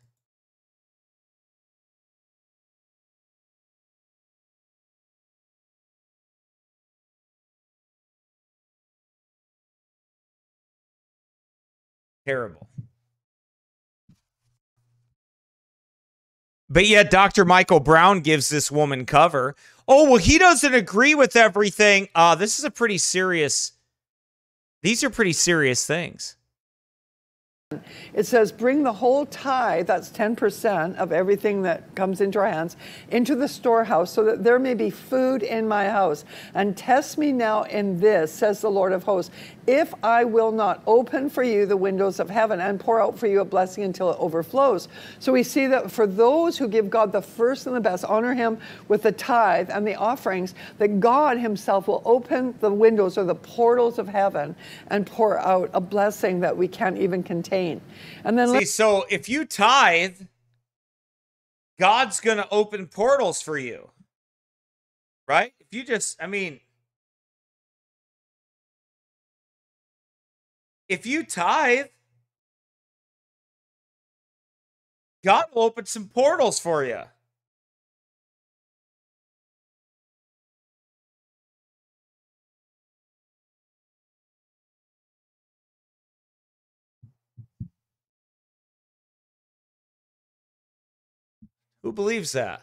Terrible. But yet, Dr. Michael Brown gives this woman cover. Oh, well, he doesn't agree with everything. Uh, this is a pretty serious, these are pretty serious things. It says, Bring the whole tithe, that's 10% of everything that comes into our hands, into the storehouse, so that there may be food in my house. And test me now in this, says the Lord of hosts, if I will not open for you the windows of heaven and pour out for you a blessing until it overflows. So we see that for those who give God the first and the best, honor Him with the tithe and the offerings, that God Himself will open the windows or the portals of heaven and pour out a blessing that we can't even contain. And then See, so if you tithe, God's going to open portals for you. Right? If you just, I mean, if you tithe, God will open some portals for you. Who believes that?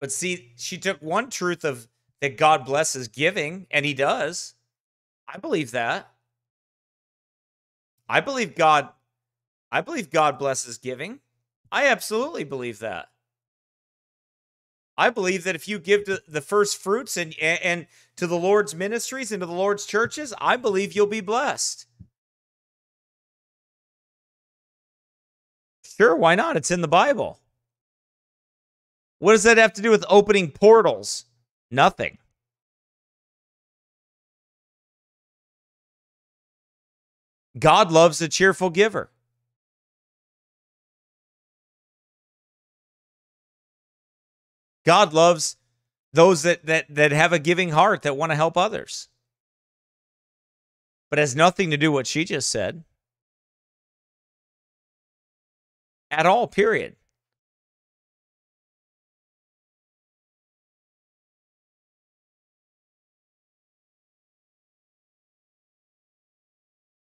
But see, she took one truth of that God blesses giving, and he does. I believe that. I believe God I believe God blesses giving. I absolutely believe that. I believe that if you give the first fruits and and to the Lord's ministries and to the Lord's churches, I believe you'll be blessed. Sure, why not? It's in the Bible. What does that have to do with opening portals? Nothing. God loves a cheerful giver. God loves those that that that have a giving heart that want to help others. But has nothing to do what she just said. At all, period.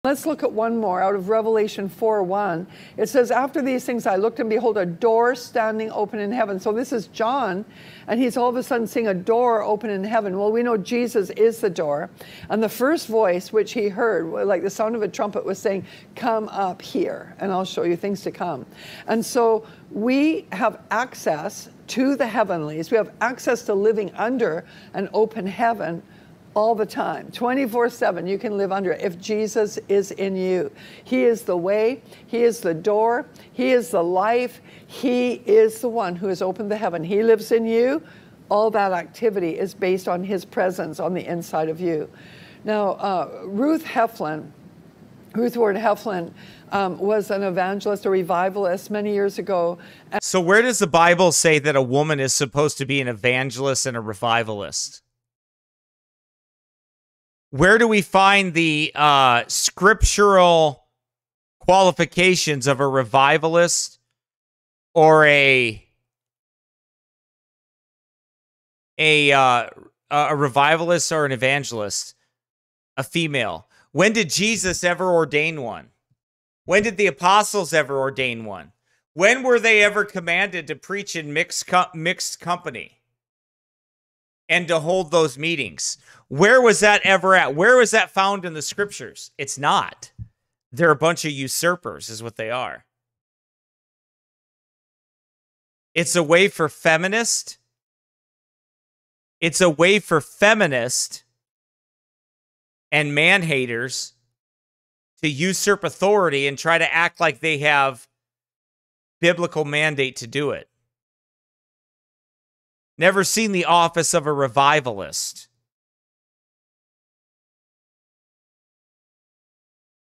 Let's look at one more out of Revelation 4 1. It says, After these things I looked and behold a door standing open in heaven. So this is John, and he's all of a sudden seeing a door open in heaven. Well, we know Jesus is the door. And the first voice which he heard, like the sound of a trumpet, was saying, Come up here, and I'll show you things to come. And so we have access to the heavenlies, we have access to living under an open heaven all the time 24 7 you can live under it. If jesus is in you he is the way he is the door he is the life he is the one who has opened the heaven. He lives in you. All that activity is based on his presence on the inside of you. Now uh, ruth heflin ruth ward heflin um, was an evangelist a revivalist many years ago. So where does the bible say that a woman is supposed to be an evangelist and a revivalist where do we find the uh, scriptural qualifications of a revivalist or a a uh, a revivalist or an evangelist a female? When did jesus ever ordain one? When did the apostles ever ordain one? When were they ever commanded to preach in mixed co- mixed company and to hold those meetings. Where was that ever at? Where was that found in the scriptures? It's not. They're a bunch of usurpers, is what they are. It's a way for feminist. It's a way for feminist and man haters to usurp authority and try to act like they have biblical mandate to do it. Never seen the office of a revivalist.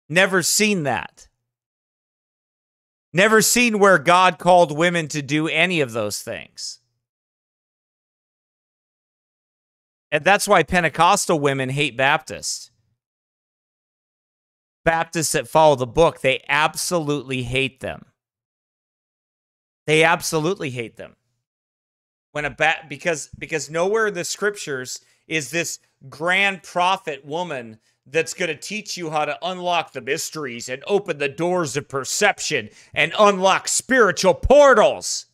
Never seen that. Never seen where God called women to do any of those things. And that's why Pentecostal women hate Baptists. Baptists that follow the book, they absolutely hate them. They absolutely hate them when a bat because because nowhere in the scriptures is this grand prophet woman that's going to teach you how to unlock the mysteries and open the doors of perception and unlock spiritual portals.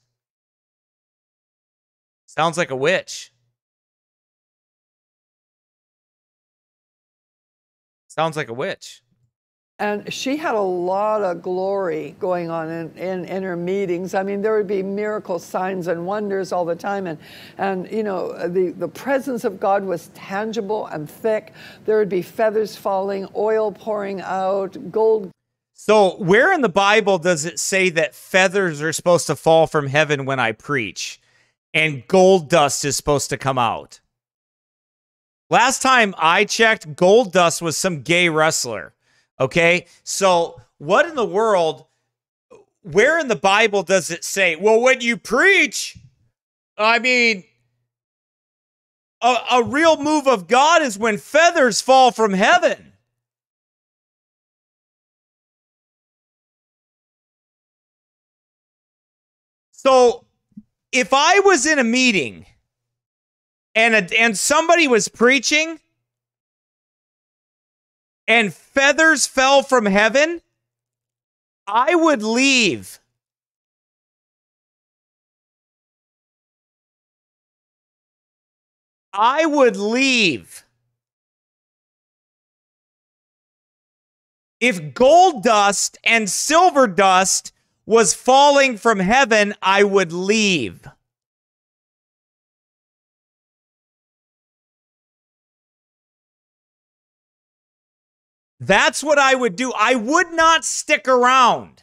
Sounds like a witch. Sounds like a witch. And she had a lot of glory going on in, in, in, her meetings. I mean, there would be miracle signs and wonders all the time. And, and you know, the, the presence of God was tangible and thick. There would be feathers falling, oil pouring out, gold. So, where in the Bible does it say that feathers are supposed to fall from heaven when I preach and gold dust is supposed to come out? Last time I checked, gold dust was some gay wrestler. Okay. So, what in the world, where in the Bible does it say, well, when you preach, I mean, a, a real move of God is when feathers fall from heaven. So, if I was in a meeting and a, and somebody was preaching and feathers fell from heaven, I would leave. I would leave. If gold dust and silver dust was falling from heaven, I would leave. That's what I would do. I would not stick around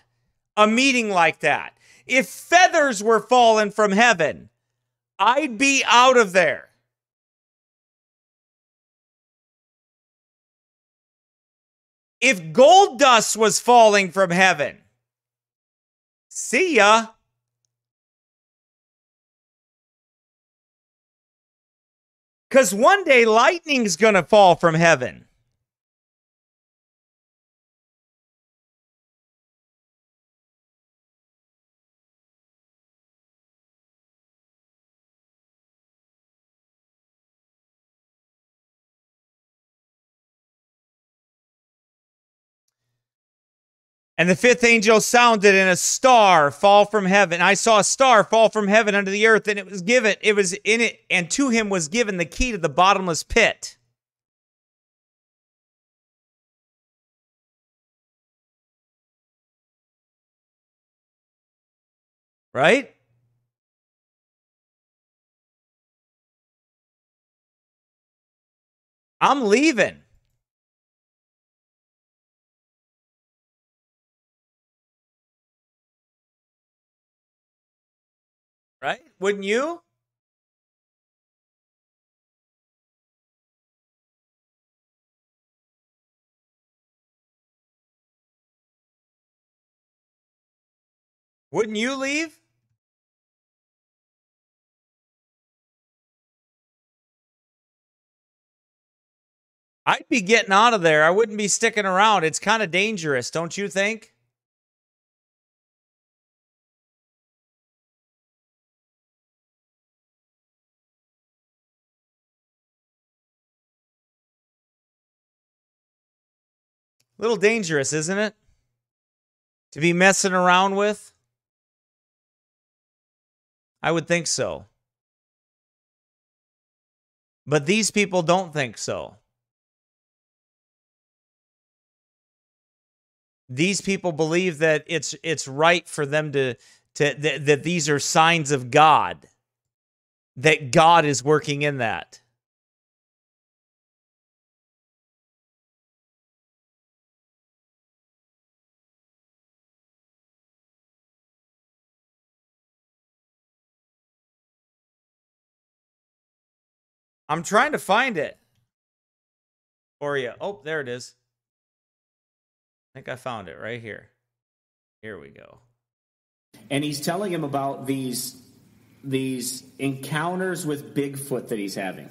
a meeting like that. If feathers were falling from heaven, I'd be out of there. If gold dust was falling from heaven, see ya. Because one day lightning's going to fall from heaven. And the fifth angel sounded, and a star fall from heaven. I saw a star fall from heaven unto the earth, and it was given, it was in it, and to him was given the key to the bottomless pit. Right? I'm leaving. Right? Wouldn't you? Wouldn't you leave? I'd be getting out of there. I wouldn't be sticking around. It's kind of dangerous, don't you think? Little dangerous, isn't it? To be messing around with? I would think so. But these people don't think so. These people believe that it's it's right for them to to that, that these are signs of God. That God is working in that. I'm trying to find it for you. Oh, there it is. I think I found it right here. Here we go. And he's telling him about these these encounters with Bigfoot that he's having.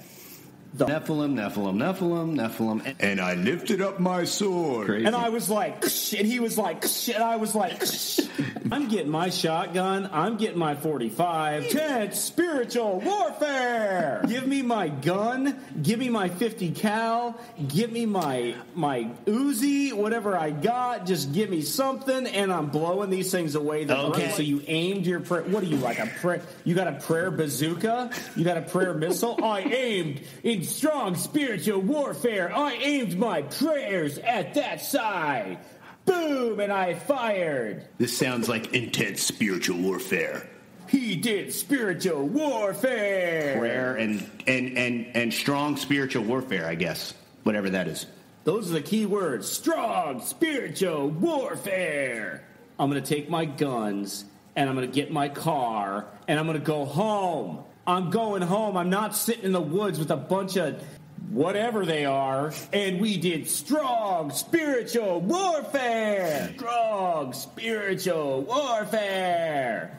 The Nephilim, Nephilim, Nephilim, Nephilim. And I lifted up my sword. Crazy. And I was like, and he was like, and I was like, [LAUGHS] I'm getting my shotgun. I'm getting my 45. Tense spiritual warfare. Give me my gun. Give me my 50 cal. Give me my my Uzi. Whatever I got, just give me something, and I'm blowing these things away. The okay. So you aimed your prayer. What are you like a prayer? You got a prayer bazooka? You got a prayer missile? I aimed in strong spiritual warfare. I aimed my prayers at that side. Boom, and I fired. This sounds like intense spiritual warfare. He did spiritual warfare. Prayer and and and and strong spiritual warfare, I guess. Whatever that is. Those are the key words. Strong spiritual warfare. I'm going to take my guns and I'm going to get my car and I'm going to go home. I'm going home. I'm not sitting in the woods with a bunch of whatever they are. And we did strong spiritual warfare. Strong spiritual warfare.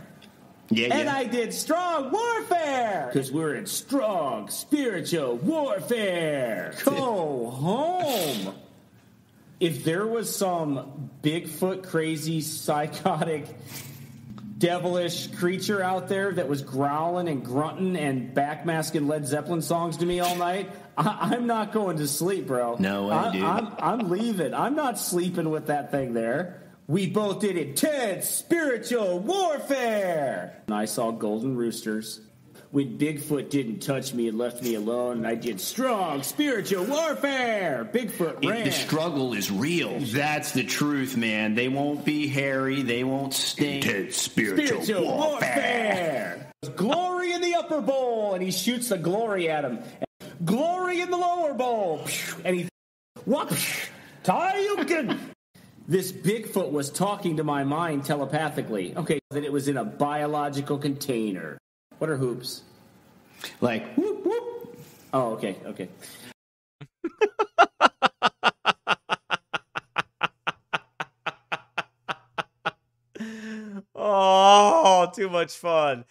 Yeah, And yeah. I did strong warfare because we're in strong spiritual warfare. Go home. If there was some Bigfoot crazy psychotic devilish creature out there that was growling and grunting and backmasking Led Zeppelin songs to me all night, I- I'm not going to sleep, bro. No way, I- dude. I'm, I'm leaving. I'm not sleeping with that thing there. We both did intense spiritual warfare. And I saw golden roosters. When Bigfoot didn't touch me and left me alone, and I did strong spiritual warfare. Bigfoot It- ran. the struggle is real. That's the truth, man. They won't be hairy. They won't stink. Intense spiritual, spiritual warfare. warfare. Glory in the upper bowl, and he shoots the glory at him. Glory in the lower bowl, and he what? Tayukin. This Bigfoot was talking to my mind telepathically. Okay, that it was in a biological container. What are hoops? Like whoop whoop. Oh, okay, okay. [LAUGHS] Oh, too much fun.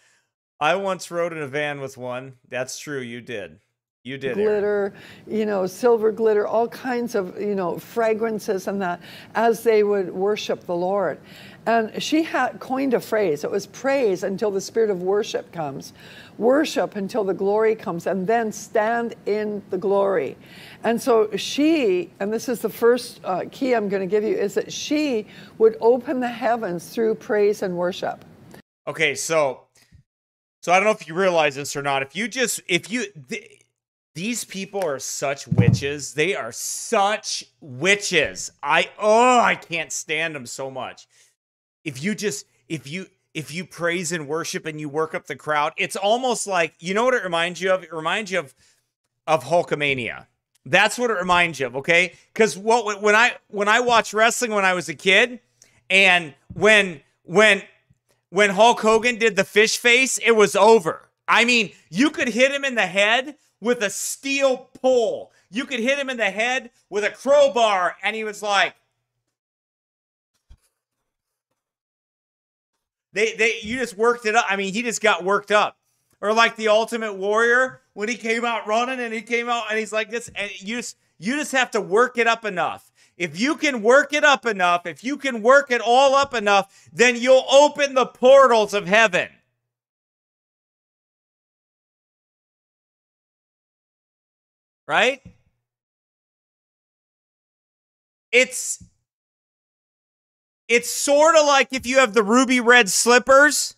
I once rode in a van with one. That's true. You did. You did. Aaron. glitter, you know, silver glitter, all kinds of, you know, fragrances and that as they would worship the Lord. And she had coined a phrase. It was praise until the spirit of worship comes, worship until the glory comes, and then stand in the glory. And so she, and this is the first uh, key I'm going to give you, is that she would open the heavens through praise and worship. Okay, so so I don't know if you realize this or not. If you just if you th- these people are such witches. They are such witches. I oh, I can't stand them so much. If you just if you if you praise and worship and you work up the crowd, it's almost like you know what it reminds you of? It reminds you of of Hulkamania. That's what it reminds you of, okay? Because what when I when I watched wrestling when I was a kid, and when when when Hulk Hogan did the fish face, it was over. I mean, you could hit him in the head with a steel pole. You could hit him in the head with a crowbar, and he was like, they they you just worked it up. I mean, he just got worked up. Or like the Ultimate Warrior when he came out running and he came out and he's like this, and you just you just have to work it up enough. If you can work it up enough, if you can work it all up enough, then you'll open the portals of heaven. Right? It's it's sort of like if you have the ruby red slippers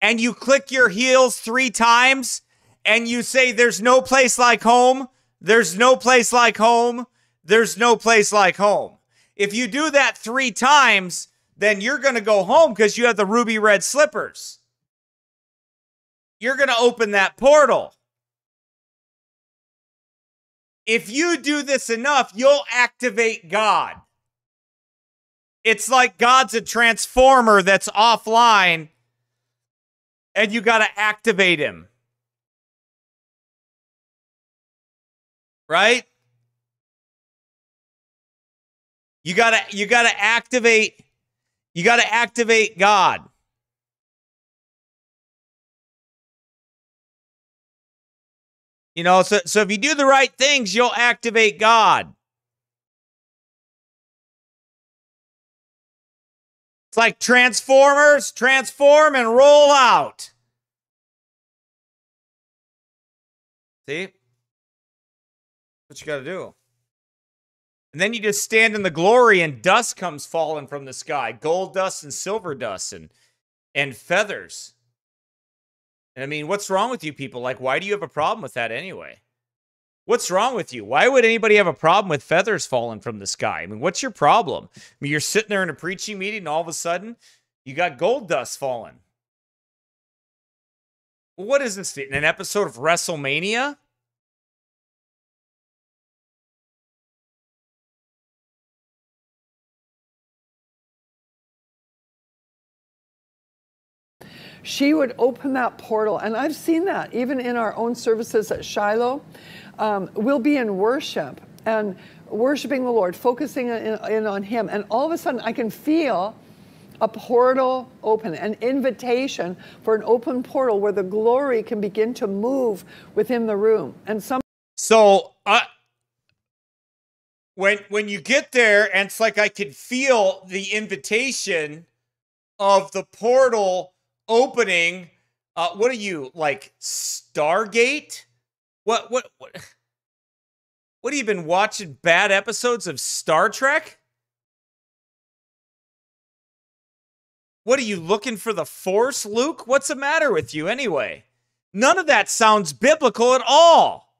and you click your heels 3 times and you say there's no place like home, there's no place like home, there's no place like home. If you do that 3 times, then you're going to go home cuz you have the ruby red slippers. You're going to open that portal. If you do this enough, you'll activate God. It's like God's a transformer that's offline and you got to activate him. Right? You got to you got to activate you got to activate God. You know, so so if you do the right things, you'll activate God. It's like Transformers, transform and roll out. See? What you got to do. And then you just stand in the glory and dust comes falling from the sky, gold dust and silver dust and and feathers. And I mean, what's wrong with you people? Like why do you have a problem with that anyway? What's wrong with you? Why would anybody have a problem with feathers falling from the sky? I mean, what's your problem? I mean, you're sitting there in a preaching meeting and all of a sudden you got gold dust falling. What is this? In an episode of WrestleMania? She would open that portal. And I've seen that even in our own services at Shiloh. Um, we'll be in worship and worshiping the Lord, focusing in, in on Him. And all of a sudden, I can feel a portal open, an invitation for an open portal where the glory can begin to move within the room. And some. So, uh, when when you get there, and it's like I can feel the invitation of the portal opening. Uh, what are you like Stargate? What what what? [SIGHS] What have you been watching? Bad episodes of Star Trek? What are you looking for the Force, Luke? What's the matter with you anyway? None of that sounds biblical at all.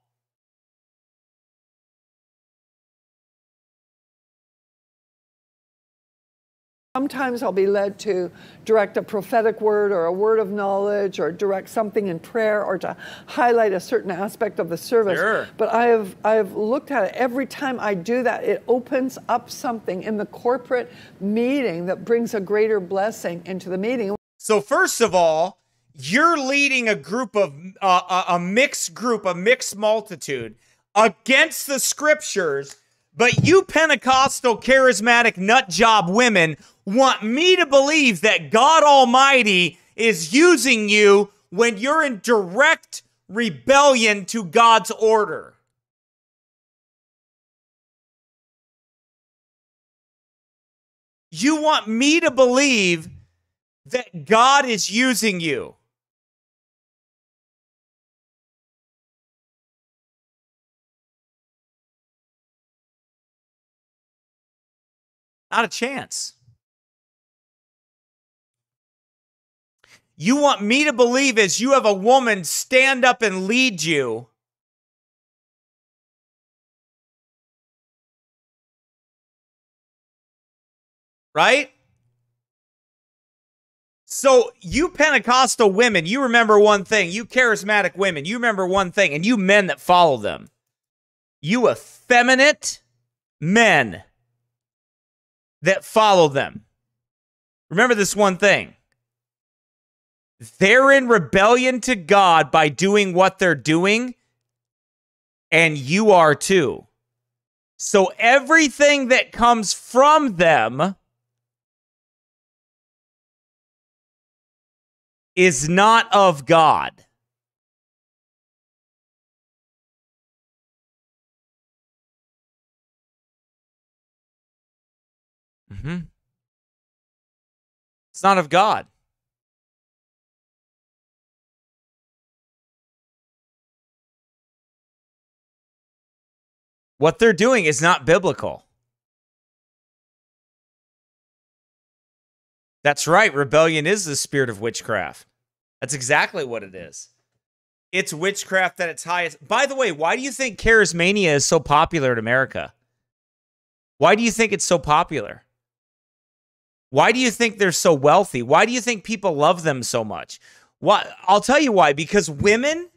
Sometimes I'll be led to direct a prophetic word or a word of knowledge or direct something in prayer or to highlight a certain aspect of the service. Sure. But I have I have looked at it every time I do that it opens up something in the corporate meeting that brings a greater blessing into the meeting. So first of all, you're leading a group of uh, a mixed group, a mixed multitude against the scriptures, but you Pentecostal charismatic nut job women want me to believe that God Almighty is using you when you're in direct rebellion to God's order. You want me to believe that God is using you. Not a chance. You want me to believe as you have a woman stand up and lead you. Right? So, you Pentecostal women, you remember one thing. You charismatic women, you remember one thing. And you men that follow them, you effeminate men that follow them. Remember this one thing they're in rebellion to God by doing what they're doing, and you are too. So everything that comes from them is not of God. Mm-hmm. It's not of God. What they're doing is not biblical. That's right. Rebellion is the spirit of witchcraft. That's exactly what it is. It's witchcraft at its highest. By the way, why do you think charismania is so popular in America? Why do you think it's so popular? Why do you think they're so wealthy? Why do you think people love them so much? What I'll tell you why because women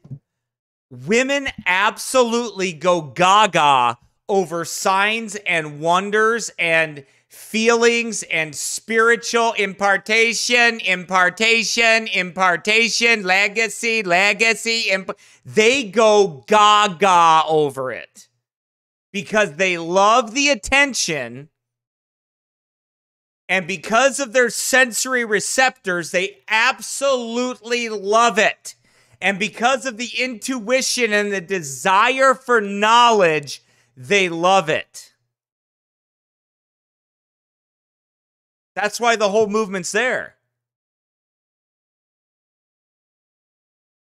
women absolutely go gaga over signs and wonders and feelings and spiritual impartation, impartation, impartation, legacy, legacy. Imp- they go gaga over it because they love the attention. And because of their sensory receptors, they absolutely love it. And because of the intuition and the desire for knowledge, they love it. That's why the whole movement's there.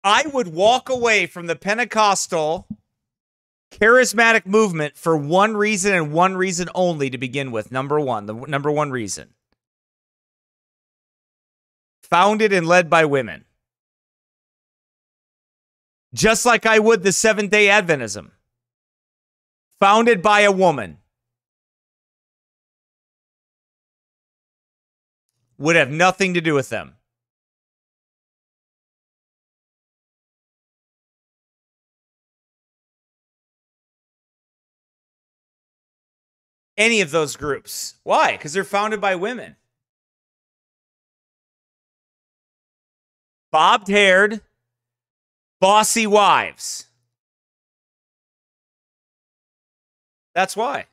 I would walk away from the Pentecostal charismatic movement for one reason and one reason only to begin with. Number one, the number one reason. Founded and led by women just like I would the Seventh day Adventism. founded by a woman would have nothing to do with them. Any of those groups. Why? Because they're founded by women. Bobbed haired, bossy wives. That's why.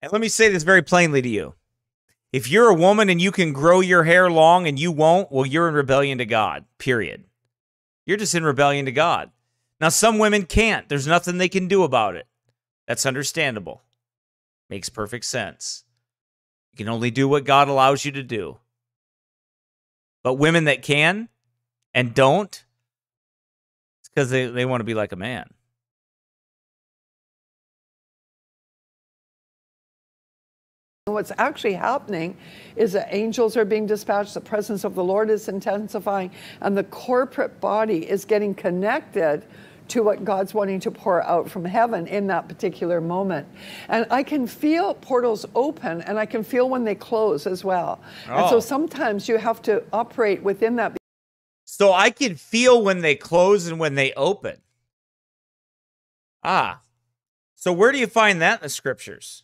And let me say this very plainly to you. If you're a woman and you can grow your hair long and you won't, well, you're in rebellion to God, period. You're just in rebellion to God. Now, some women can't. There's nothing they can do about it. That's understandable. Makes perfect sense. You can only do what God allows you to do. But women that can and don't, it's because they, they want to be like a man. What's actually happening is that angels are being dispatched, the presence of the Lord is intensifying, and the corporate body is getting connected to what God's wanting to pour out from heaven in that particular moment. And I can feel portals open and I can feel when they close as well. Oh. And so oh. sometimes you have to operate within that. So I can feel when they close and when they open. Ah. So where do you find that in the scriptures?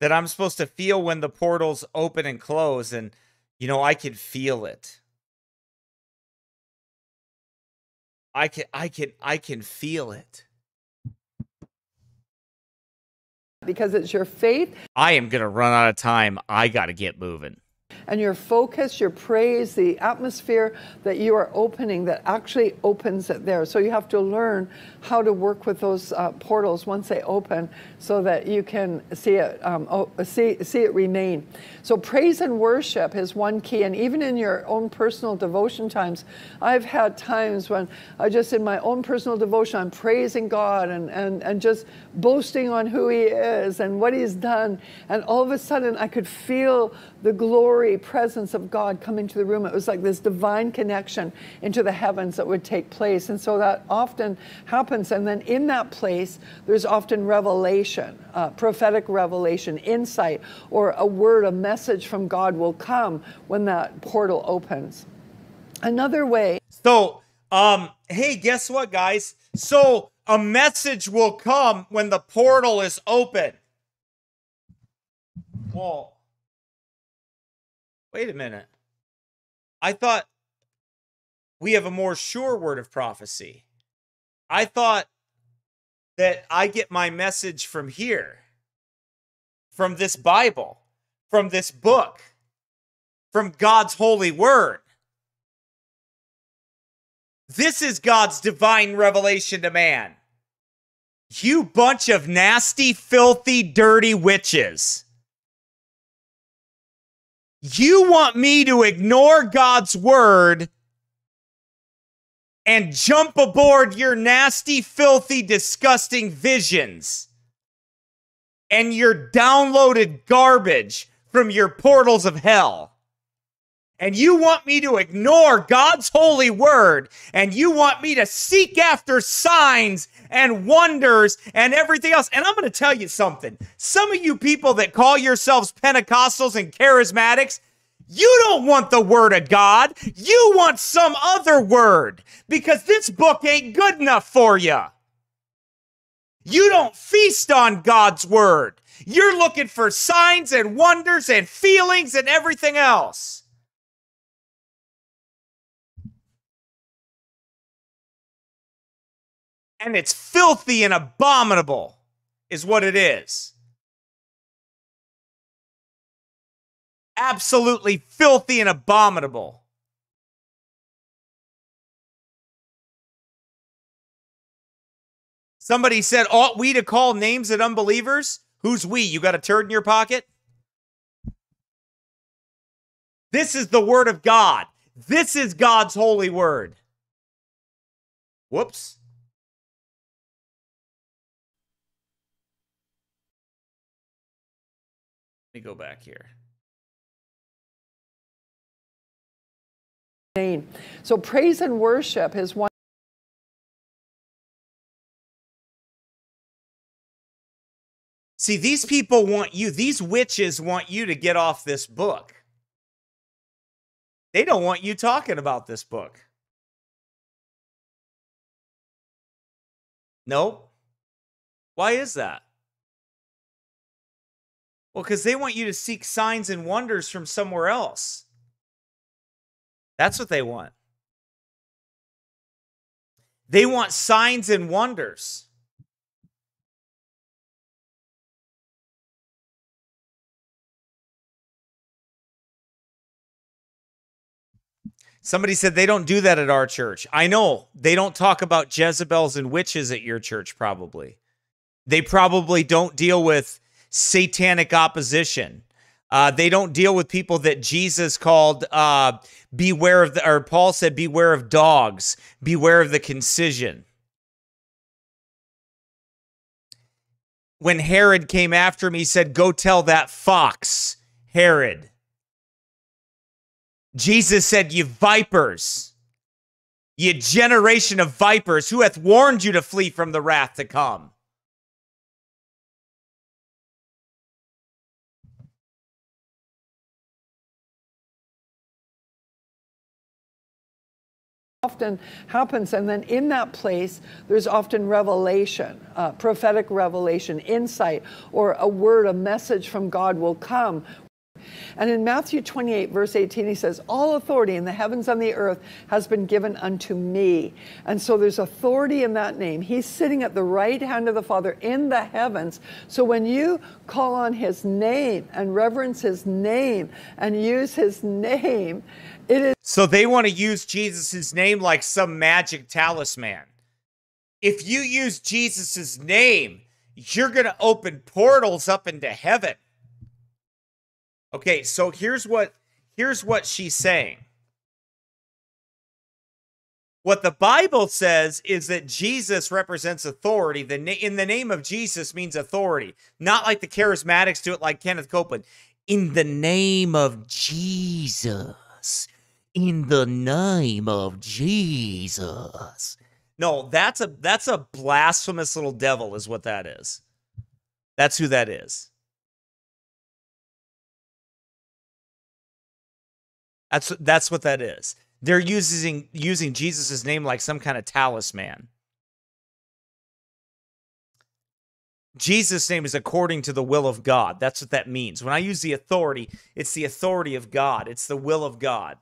That I'm supposed to feel when the portals open and close and you know I can feel it. I can I can I can feel it. Because it's your faith. I am going to run out of time. I got to get moving and your focus, your praise, the atmosphere that you are opening that actually opens it there. So you have to learn how to work with those uh, portals once they open so that you can see it, um, see, see it remain. So praise and worship is one key. And even in your own personal devotion times, I've had times when I just, in my own personal devotion, I'm praising God and, and, and just boasting on who He is and what He's done. And all of a sudden, I could feel the glory, presence of God come into the room. It was like this divine connection into the heavens that would take place. And so that often happens. And then in that place, there's often revelation, uh, prophetic revelation, insight, or a word, a message from God will come when that portal opens. Another way. So, um, hey, guess what, guys? So a message will come when the portal is open. Well, Wait a minute. I thought we have a more sure word of prophecy. I thought that I get my message from here, from this Bible, from this book, from God's holy word. This is God's divine revelation to man. You bunch of nasty, filthy, dirty witches. You want me to ignore God's word and jump aboard your nasty, filthy, disgusting visions and your downloaded garbage from your portals of hell. And you want me to ignore God's holy word, and you want me to seek after signs and wonders and everything else. And I'm going to tell you something. Some of you people that call yourselves Pentecostals and charismatics, you don't want the word of God. You want some other word because this book ain't good enough for you. You don't feast on God's word. You're looking for signs and wonders and feelings and everything else. And it's filthy and abominable, is what it is. Absolutely filthy and abominable. Somebody said, Ought we to call names at unbelievers? Who's we? You got a turd in your pocket? This is the word of God. This is God's holy word. Whoops. Me go back here. So praise and worship is one. See, these people want you, these witches want you to get off this book. They don't want you talking about this book. Nope. Why is that? Well, because they want you to seek signs and wonders from somewhere else. That's what they want. They want signs and wonders. Somebody said they don't do that at our church. I know they don't talk about Jezebels and witches at your church, probably. They probably don't deal with satanic opposition. Uh, they don't deal with people that Jesus called uh, beware of the, or Paul said, beware of dogs, beware of the concision. When Herod came after him, he said, Go tell that fox, Herod. Jesus said, You vipers, ye generation of vipers, who hath warned you to flee from the wrath to come? Often happens and then in that place there's often revelation uh, prophetic revelation insight or a word a message from god will come and in Matthew 28, verse 18, he says, All authority in the heavens and the earth has been given unto me. And so there's authority in that name. He's sitting at the right hand of the Father in the heavens. So when you call on his name and reverence his name and use his name, it is. So they want to use Jesus' name like some magic talisman. If you use Jesus' name, you're going to open portals up into heaven. Okay, so here's what here's what she's saying. What the Bible says is that Jesus represents authority. The na- in the name of Jesus means authority, not like the charismatics do it, like Kenneth Copeland. In the name of Jesus, in the name of Jesus. No, that's a that's a blasphemous little devil, is what that is. That's who that is. That's that's what that is. They're using using Jesus' name like some kind of talisman. Jesus' name is according to the will of God. That's what that means. When I use the authority, it's the authority of God. It's the will of God.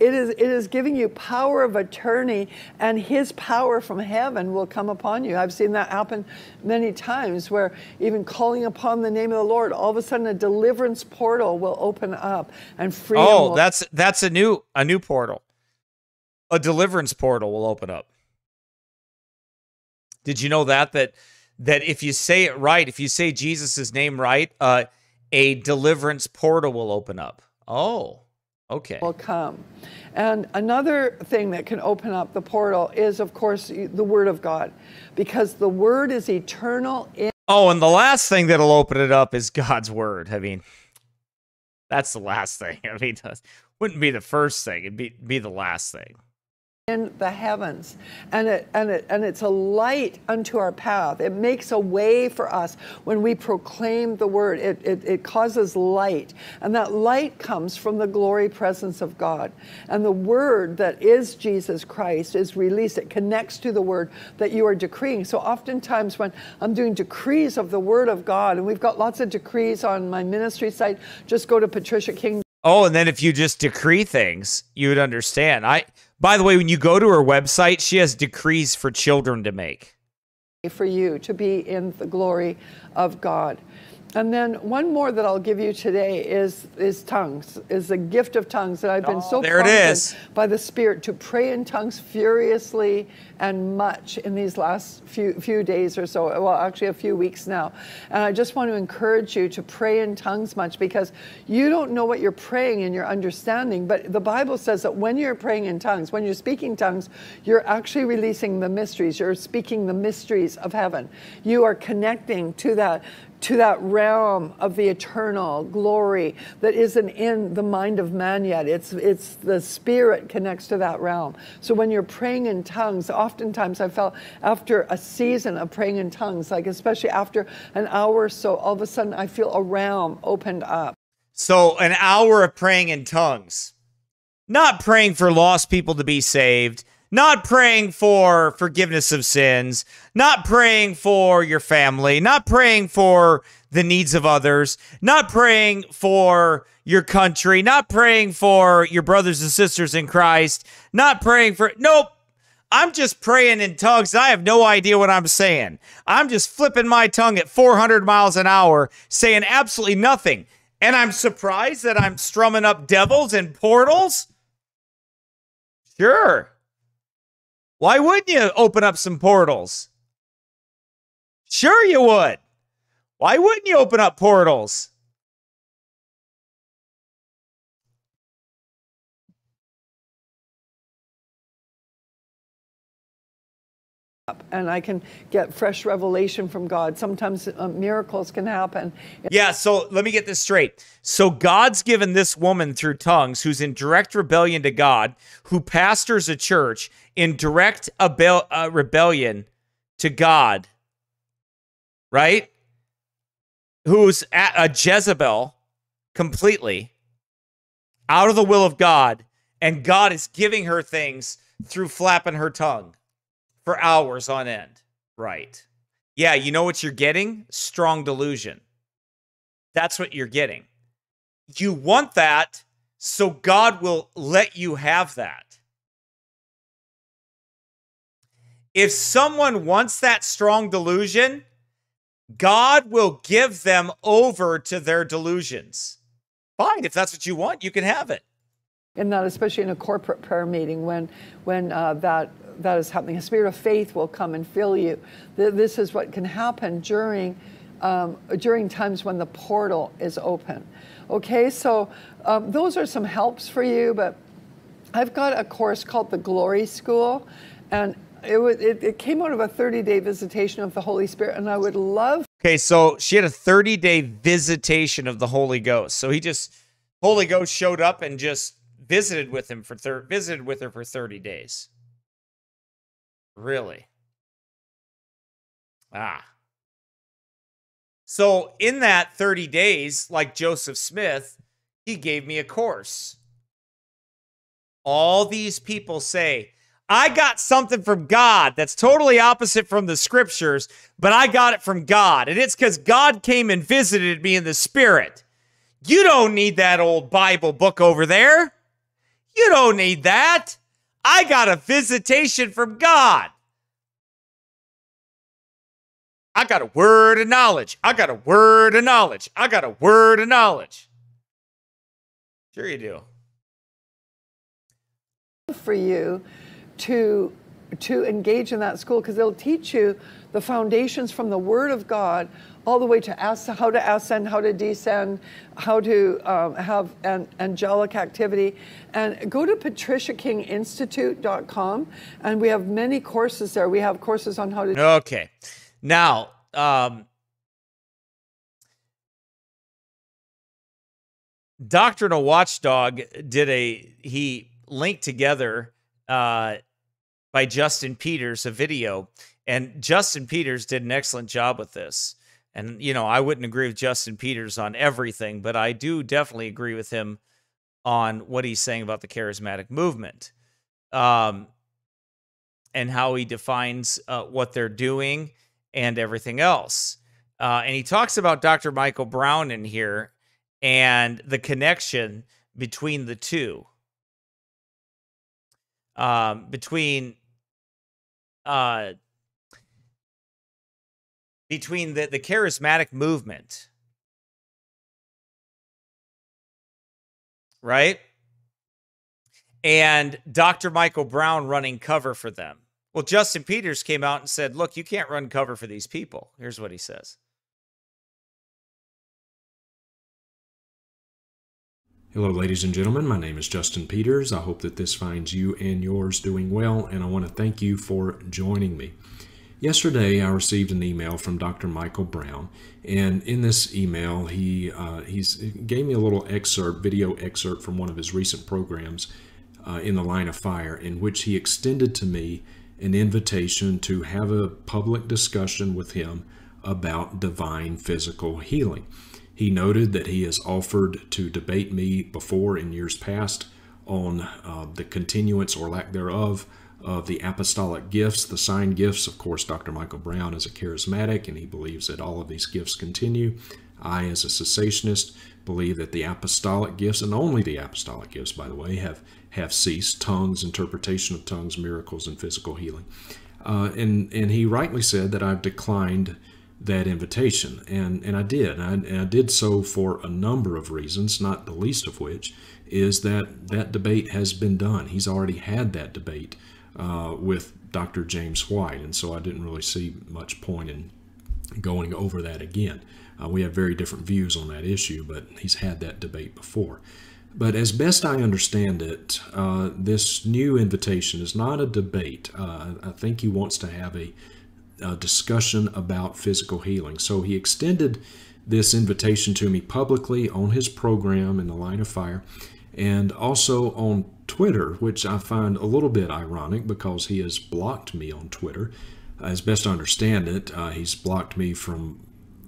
It is it is giving you power of attorney and his power from heaven will come upon you. I've seen that happen many times where even calling upon the name of the lord all of a sudden a deliverance portal will open up and freedom oh will- that's that's a new a new portal. A deliverance portal will open up. Did you know that that that if you say it right if you say jesus' name right uh a deliverance portal will open up? Oh Okay. will come. And another thing that can open up the portal is, of course, the Word of God, because the Word is eternal. In- oh, and the last thing that'll open it up is God's Word. I mean, that's the last thing. [LAUGHS] I mean, it [LAUGHS] wouldn't be the first thing; it'd be be the last thing in the heavens. And it and it and it's a light unto our path. It makes a way for us when we proclaim the word. It, it, it causes light. And that light comes from the glory presence of god. And the word that is jesus christ is released. It connects to the word that you are decreeing. So oftentimes when i'm doing decrees of the word of god and we've got lots of decrees on my ministry site just go to patricia king. Oh, and then if you just decree things, you would understand. I by the way, when you go to her website, she has decrees for children to make. For you to be in the glory of God. And then one more that I'll give you today is is tongues, is the gift of tongues. that I've been Oh, so there by the Spirit to pray in tongues furiously and much in these last few few days or so. Well, actually a few weeks now. And I just want to encourage you to pray in tongues much because you don't know what you're praying in your understanding. But the Bible says that when you're praying in tongues, when you're speaking tongues, you're actually releasing the mysteries. You're speaking the mysteries of heaven. You are connecting to that to that realm of the eternal glory that isn't in the mind of man yet. It's it's the spirit connects to that realm. So when you're praying in tongues, oftentimes I felt after a season of praying in tongues, like especially after an hour or so, all of a sudden I feel a realm opened up. So an hour of praying in tongues. Not praying for lost people to be saved, not praying for forgiveness of sins, not praying for your family, not praying for the needs of others, not praying for your country, not praying for your brothers and sisters in Christ, not praying for nope. I'm just praying in tongues. I have no idea what I'm saying. I'm just flipping my tongue at 400 miles an hour, saying absolutely nothing. And I'm surprised that I'm strumming up devils and portals. Sure. Why wouldn't you open up some portals? Sure, you would. Why wouldn't you open up portals? And I can get fresh revelation from God. Sometimes uh, miracles can happen. Yeah, so let me get this straight. So God's given this woman through tongues who's in direct rebellion to God, who pastors a church in direct uh, rebellion to God, right? Who's a Jezebel completely out of the will of God, and God is giving her things through flapping her tongue for hours on end. Right. Yeah, you know what you're getting? Strong delusion. That's what you're getting. You want that, so God will let you have that. If someone wants that strong delusion, God will give them over to their delusions. Fine, if that's what you want, you can have it. And that, especially in a corporate prayer meeting, when when uh, that that is happening. A spirit of faith will come and fill you. This is what can happen during um, during times when the portal is open. Okay, so um, those are some helps for you. But I've got a course called the Glory School, and it, it, it came out of a 30 day visitation of the Holy Spirit, and I would love. Okay, so she had a 30 day visitation of the Holy Ghost. So he just Holy Ghost showed up and just visited with him for thir- visited with her for 30 days. Really? Ah. So, in that 30 days, like Joseph Smith, he gave me a course. All these people say, I got something from God that's totally opposite from the scriptures, but I got it from God. And it's because God came and visited me in the spirit. You don't need that old Bible book over there. You don't need that. I got a visitation from God. I got a word of knowledge. I got a word of knowledge. I got a word of knowledge. Sure, you do. For you to to engage in that school because they'll teach you the foundations from the Word of God all the way to ask how to ascend, how to descend, how to um, have an angelic activity. And go to patriciakinginstitute.com, and we have many courses there. We have courses on how to. Okay. Now, um, Doctrinal Watchdog did a, he linked together uh, by Justin Peters a video, and Justin Peters did an excellent job with this. And, you know, I wouldn't agree with Justin Peters on everything, but I do definitely agree with him on what he's saying about the charismatic movement um, and how he defines uh, what they're doing and everything else. Uh, and he talks about Dr. Michael Brown in here and the connection between the two. Um, between uh, between the, the charismatic movement, right? And Dr. Michael Brown running cover for them. Well, Justin Peters came out and said, look, you can't run cover for these people. Here's what he says. Hello, ladies and gentlemen. My name is Justin Peters. I hope that this finds you and yours doing well, and I want to thank you for joining me. Yesterday, I received an email from Dr. Michael Brown, and in this email, he uh, gave me a little excerpt, video excerpt from one of his recent programs uh, in the line of fire, in which he extended to me an invitation to have a public discussion with him about divine physical healing. He noted that he has offered to debate me before in years past on uh, the continuance or lack thereof of the apostolic gifts, the sign gifts. Of course, Dr. Michael Brown is a charismatic and he believes that all of these gifts continue. I, as a cessationist, believe that the apostolic gifts, and only the apostolic gifts, by the way, have, have ceased tongues, interpretation of tongues, miracles, and physical healing. Uh, and, and he rightly said that I've declined that invitation, and, and I did. I, and I did so for a number of reasons, not the least of which is that that debate has been done. He's already had that debate uh, with Dr. James White, and so I didn't really see much point in going over that again. Uh, we have very different views on that issue, but he's had that debate before. But as best I understand it, uh, this new invitation is not a debate. Uh, I think he wants to have a, a, discussion about physical healing. So he extended this invitation to me publicly on his program in the line of fire and also on Twitter, which I find a little bit ironic because he has blocked me on Twitter. As best I understand it, uh, he's blocked me from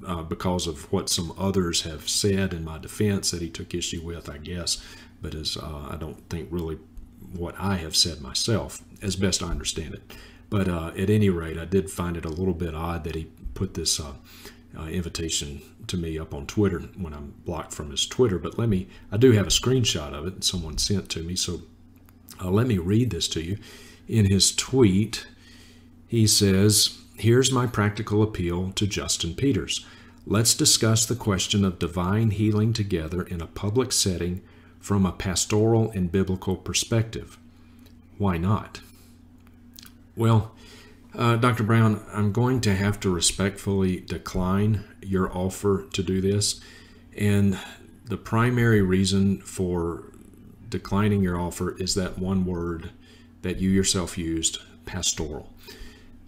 uh, because of what some others have said in my defense that he took issue with, I guess, but as uh, I don't think really what I have said myself, as best I understand it. But uh, at any rate, I did find it a little bit odd that he put this uh, invitation to me up on Twitter when I'm blocked from his Twitter. But let me, I do have a screenshot of it someone sent to me. So uh, let me read this to you. In his tweet, he says, Here's my practical appeal to Justin Peters. Let's discuss the question of divine healing together in a public setting from a pastoral and biblical perspective. Why not? Well, uh, Dr. Brown, I'm going to have to respectfully decline your offer to do this. And the primary reason for declining your offer is that one word that you yourself used pastoral.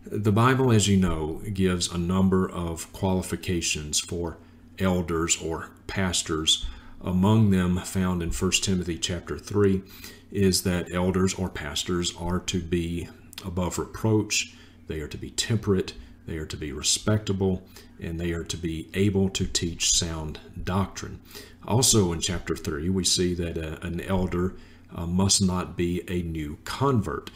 The Bible, as you know, gives a number of qualifications for elders or pastors. Among them, found in 1 Timothy chapter 3, is that elders or pastors are to be above reproach, they are to be temperate, they are to be respectable, and they are to be able to teach sound doctrine. Also, in chapter 3, we see that uh, an elder uh, must not be a new convert.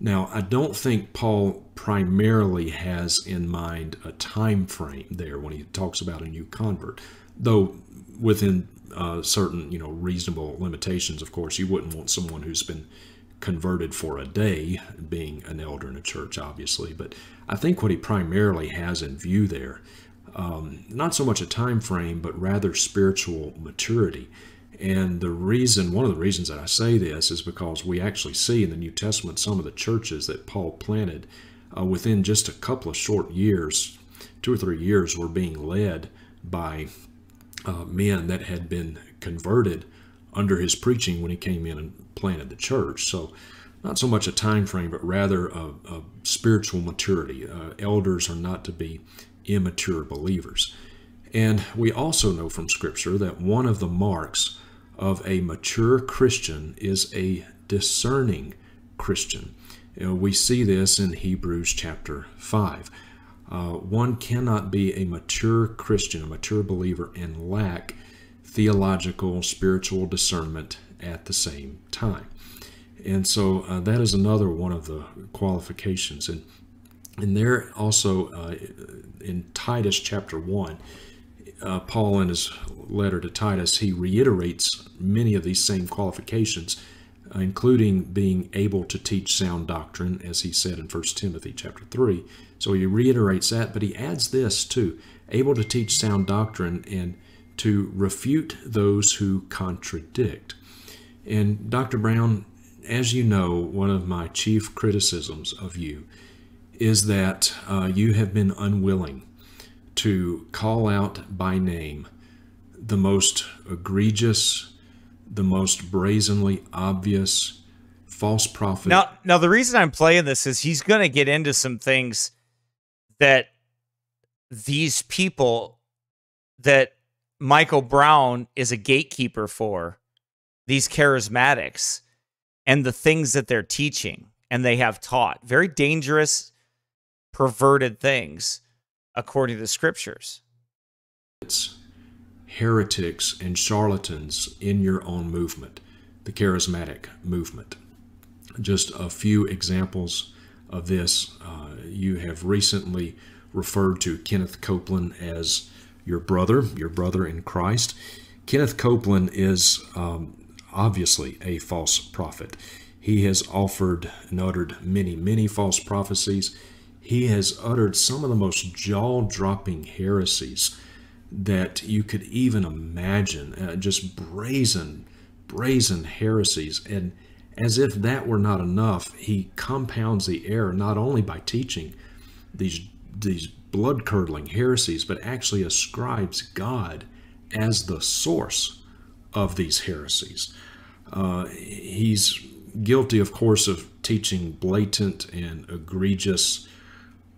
Now, I don't think Paul primarily has in mind a time frame there when he talks about a new convert, though within uh, certain, you know, reasonable limitations. Of course, you wouldn't want someone who's been converted for a day, being an elder in a church, obviously. But I think what he primarily has in view there, um, not so much a time frame, but rather spiritual maturity. And the reason, one of the reasons that I say this is because we actually see in the New Testament some of the churches that Paul planted uh, within just a couple of short years, two or three years, were being led by uh, men that had been converted under his preaching when he came in and planted the church. So, not so much a time frame, but rather a, a spiritual maturity. Uh, elders are not to be immature believers. And we also know from Scripture that one of the marks of a mature Christian is a discerning Christian. You know, we see this in Hebrews chapter 5. Uh, one cannot be a mature Christian, a mature believer, and lack theological, spiritual discernment at the same time. And so uh, that is another one of the qualifications. And, and there also uh, in Titus chapter 1, uh, Paul in his letter to Titus, he reiterates many of these same qualifications, uh, including being able to teach sound doctrine, as he said in 1 Timothy chapter 3. So he reiterates that, but he adds this too able to teach sound doctrine and to refute those who contradict. And Dr. Brown, as you know, one of my chief criticisms of you is that uh, you have been unwilling to call out by name the most egregious, the most brazenly obvious false prophet. Now, now the reason I'm playing this is he's going to get into some things that these people that Michael Brown is a gatekeeper for, these charismatics, and the things that they're teaching and they have taught. Very dangerous, perverted things, according to the scriptures. It's heretics and charlatans in your own movement, the charismatic movement. Just a few examples of this. Uh, you have recently referred to Kenneth Copeland as your brother, your brother in Christ. Kenneth Copeland is um, obviously a false prophet. He has offered and uttered many, many false prophecies. He has uttered some of the most jaw dropping heresies that you could even imagine, uh, just brazen, brazen heresies. And as if that were not enough, he compounds the error not only by teaching these, these blood curdling heresies, but actually ascribes God as the source of these heresies. Uh, he's guilty, of course, of teaching blatant and egregious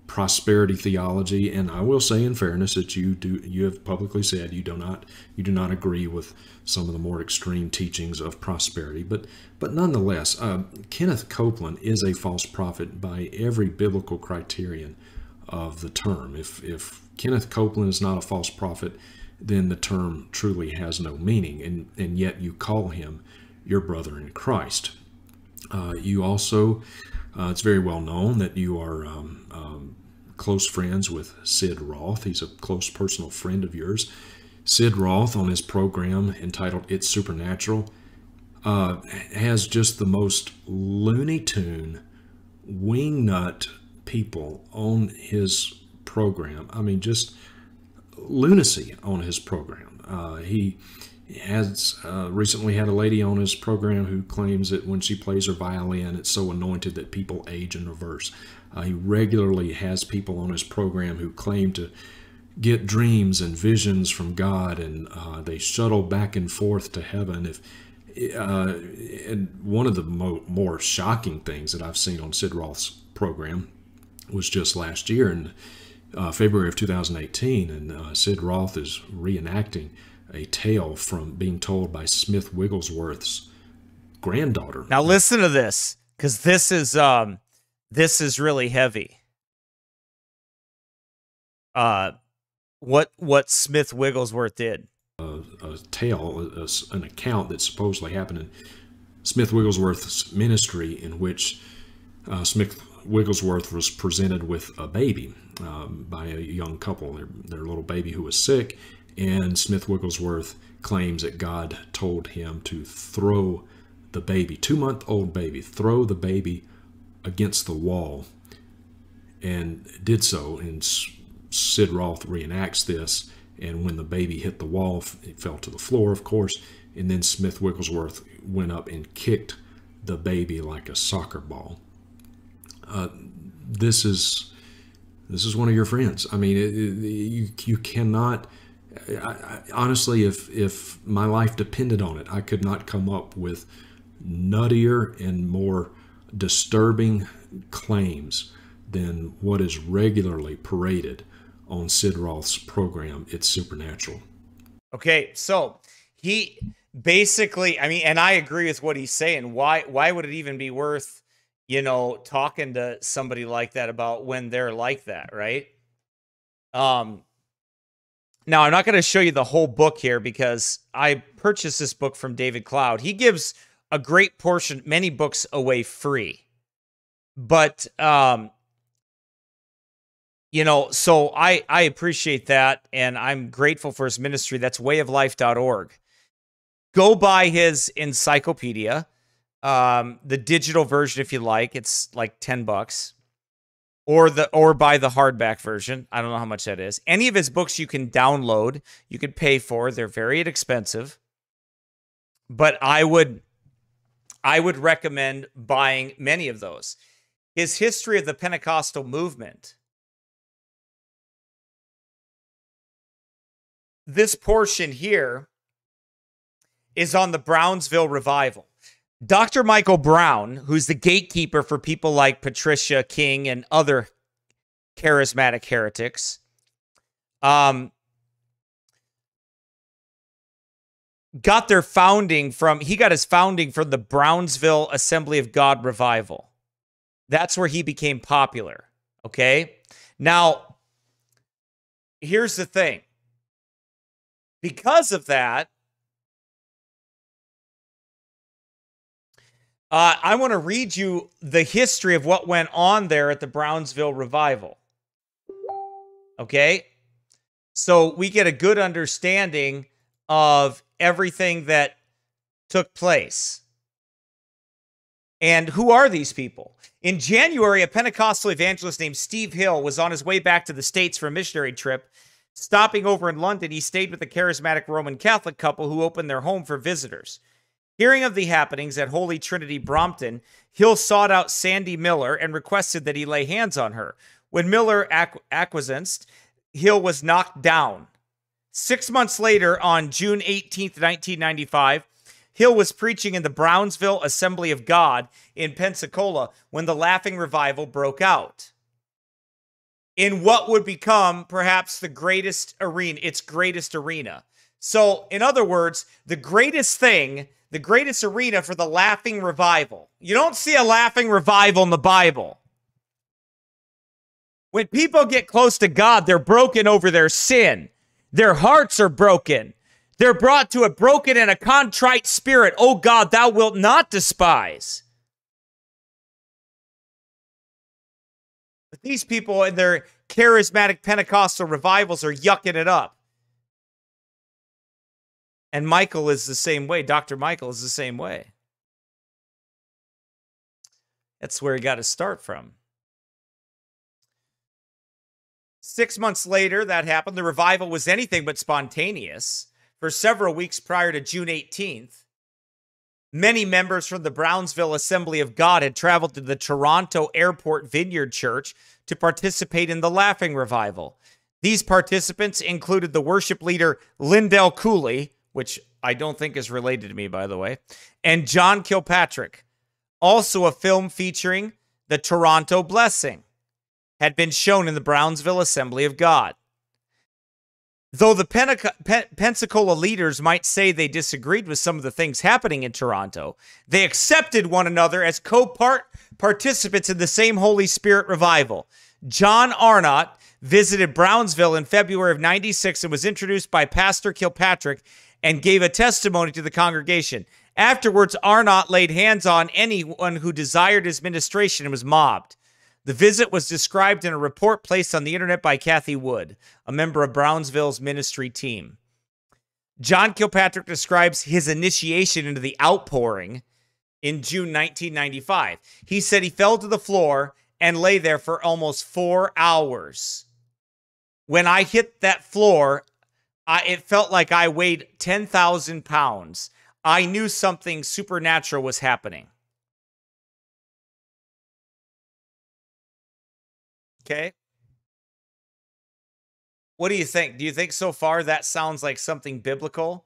prosperity theology. And I will say, in fairness, that you do you have publicly said you do not you do not agree with some of the more extreme teachings of prosperity. But but nonetheless, uh, Kenneth Copeland is a false prophet by every biblical criterion of the term. If if Kenneth Copeland is not a false prophet, then the term truly has no meaning, and and yet you call him your brother in Christ. Uh, you also, uh, it's very well known that you are um, um, close friends with Sid Roth. He's a close personal friend of yours. Sid Roth, on his program entitled It's Supernatural, uh, has just the most Looney Tune, wingnut people on his program. I mean, just lunacy on his program. Uh, he has uh, recently had a lady on his program who claims that when she plays her violin, it's so anointed that people age in reverse. Uh, he regularly has people on his program who claim to get dreams and visions from God, and uh, they shuttle back and forth to heaven. If uh, and one of the mo- more shocking things that I've seen on Sid Roth's program was just last year in uh, February of 2018, and uh, Sid Roth is reenacting a tale from being told by Smith Wigglesworth's granddaughter. Now listen to this, because this is um this is really heavy. Uh, what what Smith Wigglesworth did. A, a tale, a, an account that supposedly happened in Smith Wigglesworth's ministry, in which uh, Smith Wigglesworth was presented with a baby um, by a young couple, their, their little baby who was sick, and Smith Wigglesworth claims that God told him to throw the baby, two month old baby, throw the baby against the wall, and did so. And Sid Roth reenacts this. And when the baby hit the wall, it fell to the floor, of course. And then Smith Wigglesworth went up and kicked the baby like a soccer ball. Uh, this is this is one of your friends. I mean, it, it, you you cannot I, honestly, if if my life depended on it, I could not come up with nuttier and more disturbing claims than what is regularly paraded on Sid Roth's program. It's supernatural. Okay, so he basically, I mean, and I agree with what he's saying. Why why would it even be worth, you know, talking to somebody like that about when they're like that, right? Um, now, I'm not going to show you the whole book here because I purchased this book from David Cloud. He gives a great portion, many books away free. But um you know, so I I appreciate that and I'm grateful for his ministry. That's wayoflife.org. Go buy his encyclopedia. Um the digital version if you like. It's like 10 bucks or the or buy the hardback version. I don't know how much that is. Any of his books you can download, you can pay for. They're very inexpensive. But I would I would recommend buying many of those. His history of the Pentecostal movement. This portion here is on the Brownsville revival. Dr. Michael Brown, who's the gatekeeper for people like Patricia King and other charismatic heretics. Um, got their founding from he got his founding from the Brownsville Assembly of God revival. That's where he became popular. Okay. Now, here's the thing. Because of that, uh, I want to read you the history of what went on there at the Brownsville revival. Okay. So we get a good understanding of everything that took place. And who are these people? In January, a Pentecostal evangelist named Steve Hill was on his way back to the States for a missionary trip. Stopping over in London, he stayed with a charismatic Roman Catholic couple who opened their home for visitors. Hearing of the happenings at Holy Trinity Brompton, Hill sought out Sandy Millar and requested that he lay hands on her. When Millar acqu- acquiesced, Hill was knocked down. Six months later, on June 18th, 1995, Hill was preaching in the Brownsville Assembly of God in Pensacola when the Laughing Revival broke out. In what would become perhaps the greatest arena, its greatest arena. So, in other words, the greatest thing, the greatest arena for the Laughing Revival. You don't see a Laughing Revival in the Bible. When people get close to God, they're broken over their sin. Their hearts are broken. They're brought to a broken and a contrite spirit. Oh God, thou wilt not despise. But these people in their charismatic Pentecostal revivals are yucking it up. And Michael is the same way. Dr. Michael is the same way. That's where he got to start from. Six months later, that happened. The revival was anything but spontaneous. For several weeks prior to June 18th, many members from the Brownsville Assembly of God had traveled to the Toronto Airport Vineyard Church to participate in the Laughing Revival. These participants included the worship leader Lindell Cooley, which I don't think is related to me, by the way, and John Kilpatrick. Also, a film featuring the Toronto Blessing had been shown in the Brownsville Assembly of God. Though the Pensacola leaders might say they disagreed with some of the things happening in Toronto, they accepted one another as co participants in the same Holy Spirit revival. John Arnott visited Brownsville in February of 96 and was introduced by Pastor Kilpatrick and gave a testimony to the congregation. Afterwards, Arnott laid hands on anyone who desired his ministration and was mobbed. The visit was described in a report placed on the internet by Kathy Wood, a member of Brownsville's ministry team. John Kilpatrick describes his initiation into the outpouring in June 1995. He said he fell to the floor and lay there for almost four hours. When I hit that floor, I, it felt like I weighed 10,000 pounds. I knew something supernatural was happening. Okay. What do you think? Do you think so far that sounds like something biblical?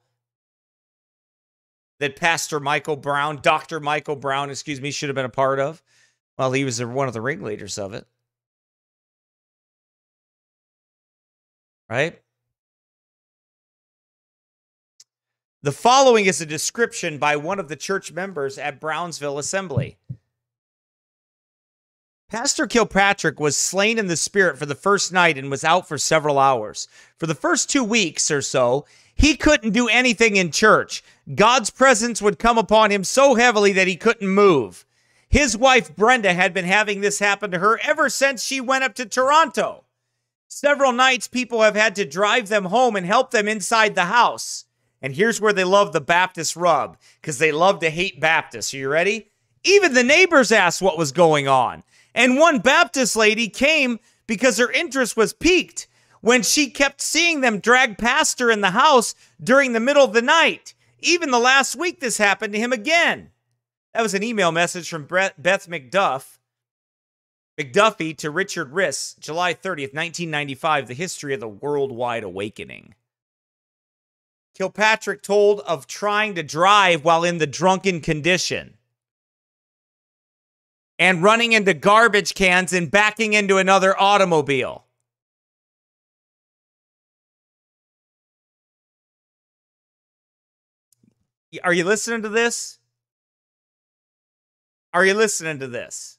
That Pastor Michael Brown, Dr. Michael Brown, excuse me, should have been a part of? Well, he was one of the ringleaders of it. Right? The following is a description by one of the church members at Brownsville Assembly. Pastor Kilpatrick was slain in the spirit for the first night and was out for several hours. For the first two weeks or so, he couldn't do anything in church. God's presence would come upon him so heavily that he couldn't move. His wife Brenda had been having this happen to her ever since she went up to Toronto. Several nights, people have had to drive them home and help them inside the house. And here's where they love the Baptist rub because they love to hate Baptists. Are you ready? Even the neighbors asked what was going on. And one Baptist lady came because her interest was piqued when she kept seeing them drag past her in the house during the middle of the night. Even the last week, this happened to him again. That was an email message from Beth McDuff, McDuffie to Richard Riss, July 30th, 1995, The History of the Worldwide Awakening. Kilpatrick told of trying to drive while in the drunken condition and running into garbage cans and backing into another automobile. Are you listening to this? Are you listening to this?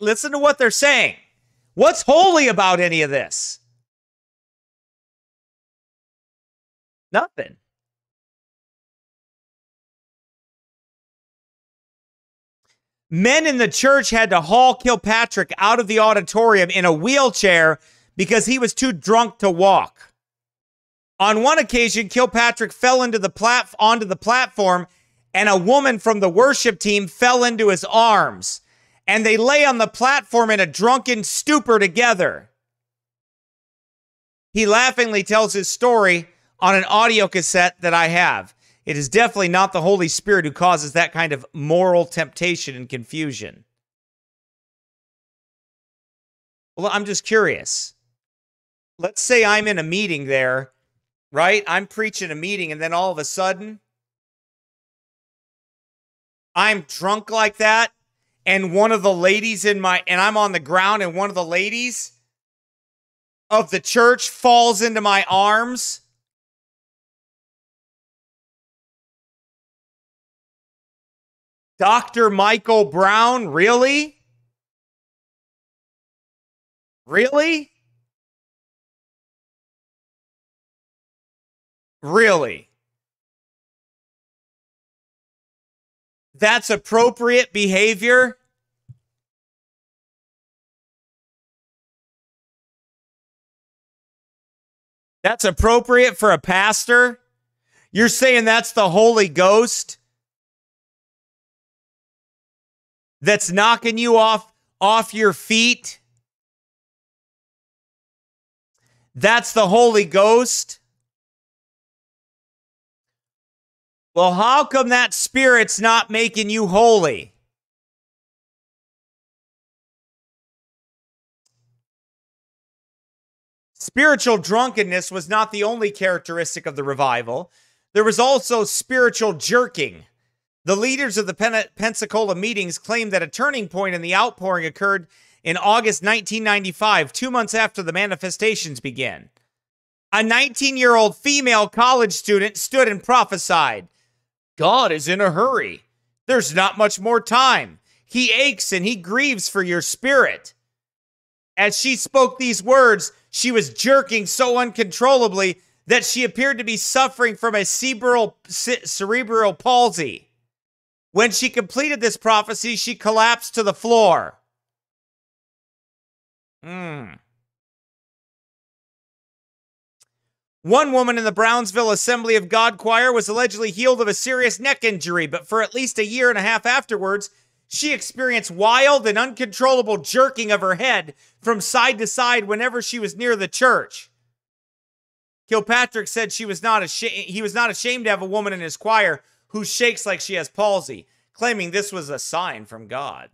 Listen to what they're saying. What's holy about any of this? Nothing. Men in the church had to haul Kilpatrick out of the auditorium in a wheelchair because he was too drunk to walk. On one occasion, Kilpatrick fell into the plat- onto the platform and a woman from the worship team fell into his arms and they lay on the platform in a drunken stupor together. He laughingly tells his story on an audio cassette that I have. It is definitely not the Holy Spirit who causes that kind of moral temptation and confusion. Well, I'm just curious. Let's say I'm in a meeting there, right? I'm preaching a meeting, and then all of a sudden, I'm drunk like that, and one of the ladies in my, and I'm on the ground, and one of the ladies of the church falls into my arms Dr. Michael Brown, really? Really? Really? That's appropriate behavior? That's appropriate for a pastor? You're saying that's the Holy Ghost? That's knocking you off off your feet. That's the Holy Ghost. Well, how come that spirit's not making you holy? Spiritual drunkenness was not the only characteristic of the revival. There was also spiritual jerking. The leaders of the Pen- Pensacola meetings claimed that a turning point in the outpouring occurred in August 1995, two months after the manifestations began. A 19 year old female college student stood and prophesied God is in a hurry. There's not much more time. He aches and he grieves for your spirit. As she spoke these words, she was jerking so uncontrollably that she appeared to be suffering from a cerebral, cerebral palsy. When she completed this prophecy, she collapsed to the floor. Hmm. One woman in the Brownsville Assembly of God choir was allegedly healed of a serious neck injury, but for at least a year and a half afterwards, she experienced wild and uncontrollable jerking of her head from side to side whenever she was near the church. Kilpatrick said she was not ashamed, he was not ashamed to have a woman in his choir who shakes like she has palsy, claiming this was a sign from God.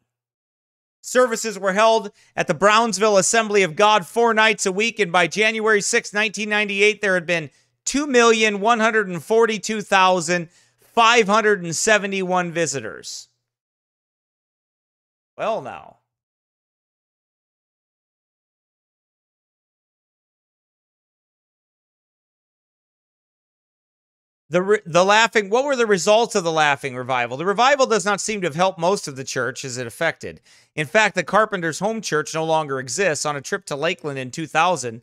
Services were held at the Brownsville Assembly of God four nights a week, and by January 6, 1998, there had been 2,142,571 visitors. Well, now. The, the laughing, what were the results of the laughing revival? The revival does not seem to have helped most of the church as it affected. In fact, the Carpenter's home church no longer exists. On a trip to Lakeland in 2000,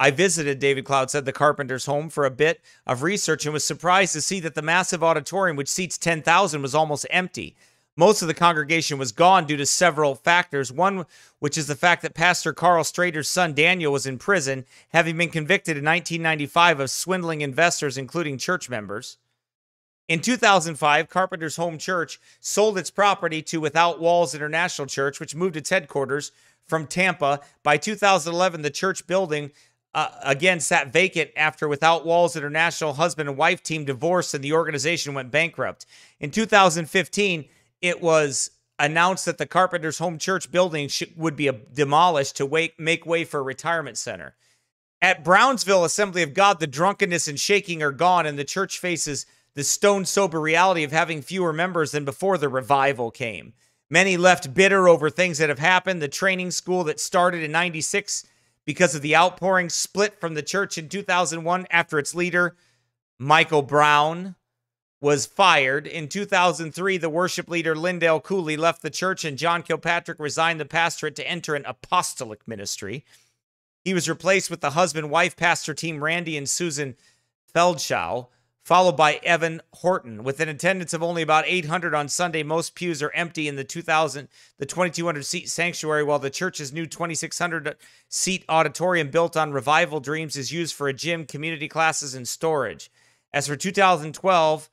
I visited, David Cloud said, the Carpenter's home for a bit of research and was surprised to see that the massive auditorium, which seats 10,000, was almost empty. Most of the congregation was gone due to several factors. One, which is the fact that Pastor Karl Strader's son Daniel was in prison, having been convicted in 1995 of swindling investors, including church members. In 2005, Carpenter's home church sold its property to Without Walls International Church, which moved its headquarters from Tampa. By 2011, the church building uh, again sat vacant after Without Walls International husband and wife team divorced and the organization went bankrupt. In 2015, it was announced that the Carpenter's home church building would be uh, demolished to wait, make way for a retirement center. At Brownsville Assembly of God, the drunkenness and shaking are gone, and the church faces the stone sober reality of having fewer members than before the revival came. Many left bitter over things that have happened. The training school that started in 96 because of the outpouring split from the church in 2001 after its leader, Michael Brown, was fired. In 2003, the worship leader Lindell Cooley left the church and John Kilpatrick resigned the pastorate to enter an apostolic ministry. He was replaced with the husband wife pastor team Randy and Susan Feldschau, followed by Evon Horton. With an attendance of only about 800 on Sunday, most pews are empty in the 2000 the 2200 seat sanctuary while the church's new 2600 seat auditorium built on revival dreams is used for a gym, community classes and storage. As for 2012,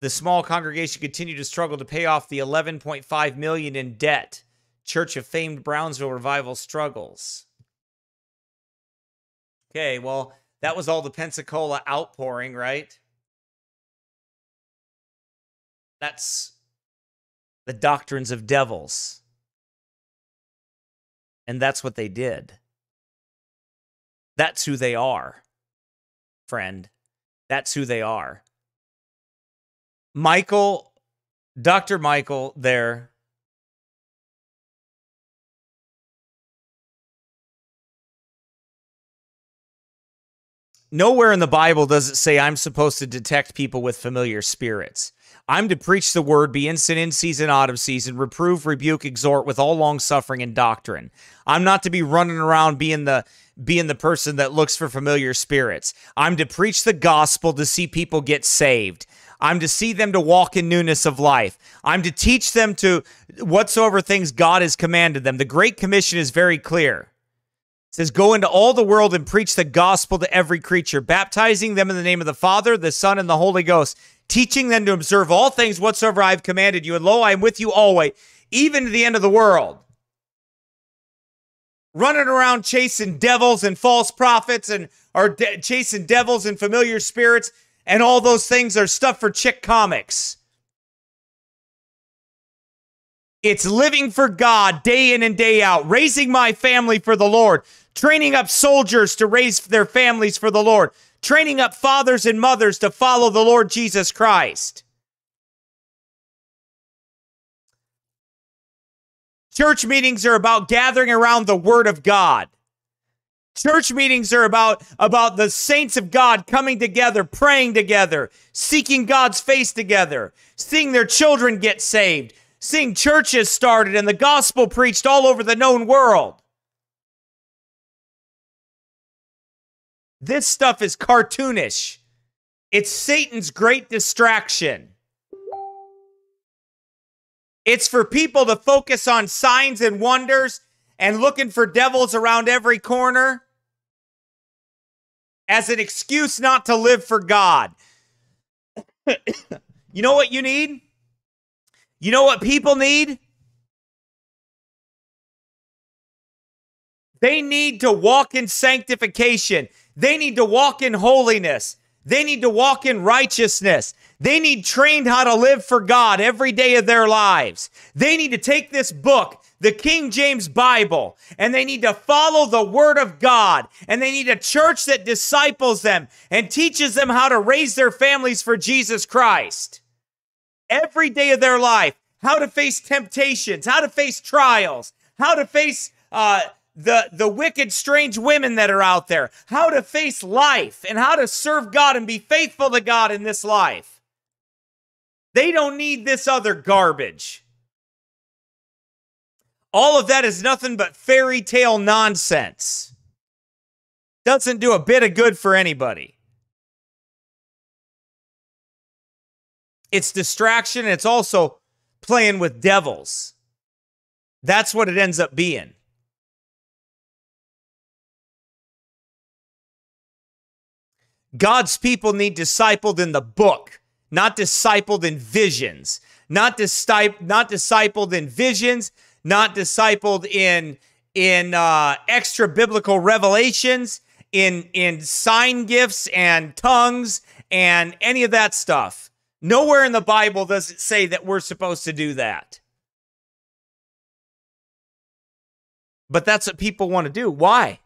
the small congregation continued to struggle to pay off the 11.5 million in debt. Church of Famed Brownsville Revival struggles. Okay, well, that was all the Pensacola outpouring, right? That's the doctrines of devils. And that's what they did. That's who they are, friend. That's who they are. Michael, Dr. Michael, there. Nowhere in the Bible does it say I'm supposed to detect people with familiar spirits. I'm to preach the word, be instant in season, out of season, reprove, rebuke, exhort with all long suffering and doctrine. I'm not to be running around being the being the person that looks for familiar spirits. I'm to preach the gospel to see people get saved. I'm to see them to walk in newness of life. I'm to teach them to whatsoever things God has commanded them. The Great Commission is very clear. It says, Go into all the world and preach the gospel to every creature, baptizing them in the name of the Father, the Son, and the Holy Ghost, teaching them to observe all things whatsoever I have commanded you. And lo, I am with you always, even to the end of the world. Running around chasing devils and false prophets and are de- chasing devils and familiar spirits and all those things are stuff for chick comics. It's living for God day in and day out, raising my family for the Lord, training up soldiers to raise their families for the Lord, training up fathers and mothers to follow the Lord Jesus Christ. Church meetings are about gathering around the Word of God. Church meetings are about, about the saints of God coming together, praying together, seeking God's face together, seeing their children get saved, seeing churches started and the gospel preached all over the known world. This stuff is cartoonish. It's Satan's great distraction. It's for people to focus on signs and wonders and looking for devils around every corner as an excuse not to live for God. [COUGHS] you know what you need? You know what people need? They need to walk in sanctification. They need to walk in holiness. They need to walk in righteousness. They need trained how to live for God every day of their lives. They need to take this book, the King James Bible, and they need to follow the Word of God. And they need a church that disciples them and teaches them how to raise their families for Jesus Christ every day of their life, how to face temptations, how to face trials, how to face uh, the the wicked, strange women that are out there, how to face life, and how to serve God and be faithful to God in this life. They don't need this other garbage. All of that is nothing but fairy tale nonsense. Doesn't do a bit of good for anybody. It's distraction, it's also playing with devils. That's what it ends up being. God's people need discipled in the book, not discipled in visions, not, disci- not discipled in visions, not discipled in in uh, extra biblical revelations, in in sign gifts and tongues and any of that stuff. Nowhere in the Bible does it say that we're supposed to do that. But that's what people want to do. Why?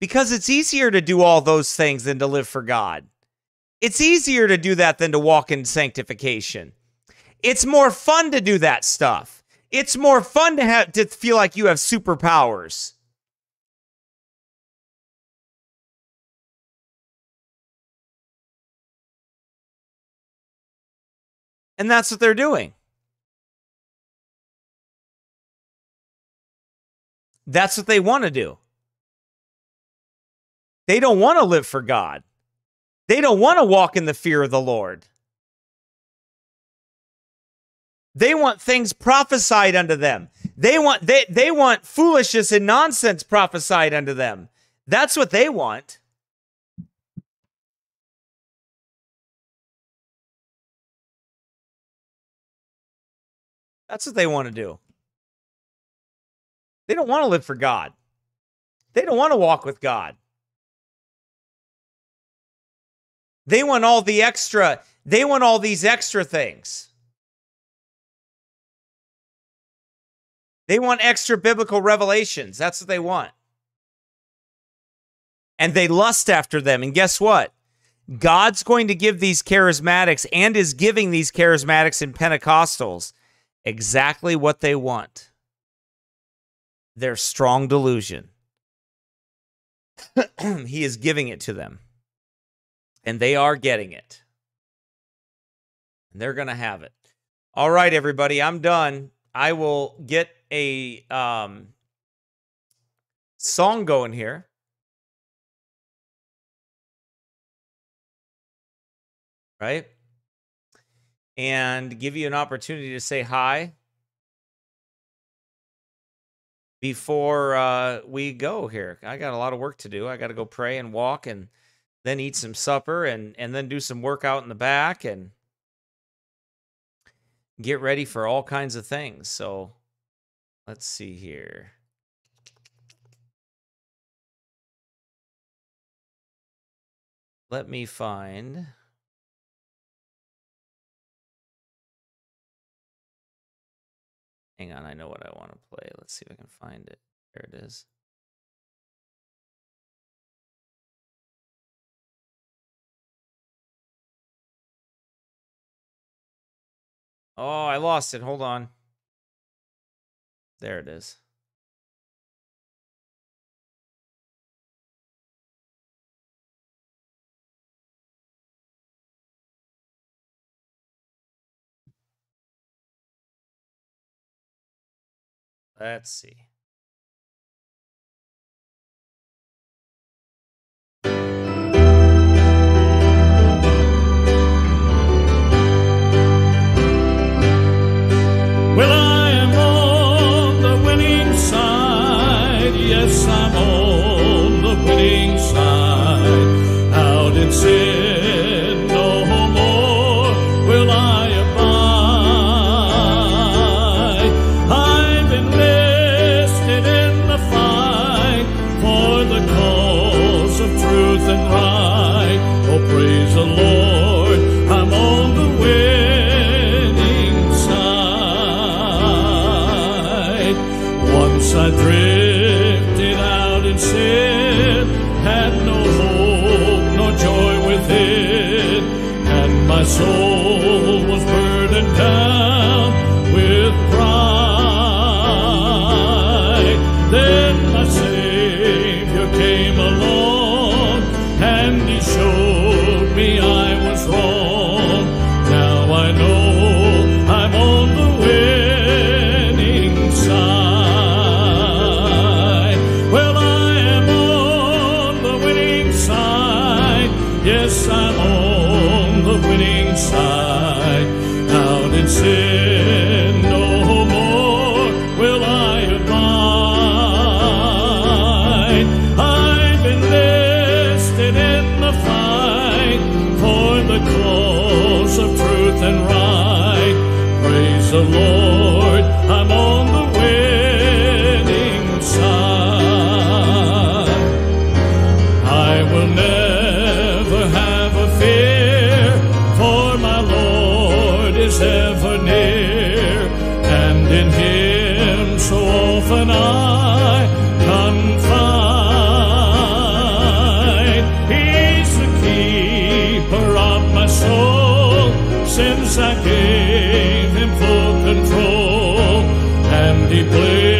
Because it's easier to do all those things than to live for God. It's easier to do that than to walk in sanctification. It's more fun to do that stuff. It's more fun to have to feel like you have superpowers. And that's what they're doing. That's what they want to do. They don't want to live for God. They don't want to walk in the fear of the Lord. They want things prophesied unto them. They want they they want foolishness and nonsense prophesied unto them. That's what they want. That's what they want to do. They don't want to live for God. They don't want to walk with God. They want all the extra, they want all these extra things. They want extra biblical revelations. That's what they want. And they lust after them. And guess what? God's going to give these charismatics and is giving these charismatics and Pentecostals exactly what they want their strong delusion. [CLEARS THROAT] he is giving it to them. And they are getting it. And they're going to have it. All right, everybody, I'm done. I will get a um, song going here. Right? And give you an opportunity to say hi before uh, we go here. I got a lot of work to do. I got to go pray and walk and then eat some supper and and then do some workout in the back and get ready for all kinds of things. So let's see here. Let me find Hang on, I know what I want to play. Let's see if I can find it. There it is. Oh, I lost it. Hold on. There it is. Let's see. I gave him full control, and he played.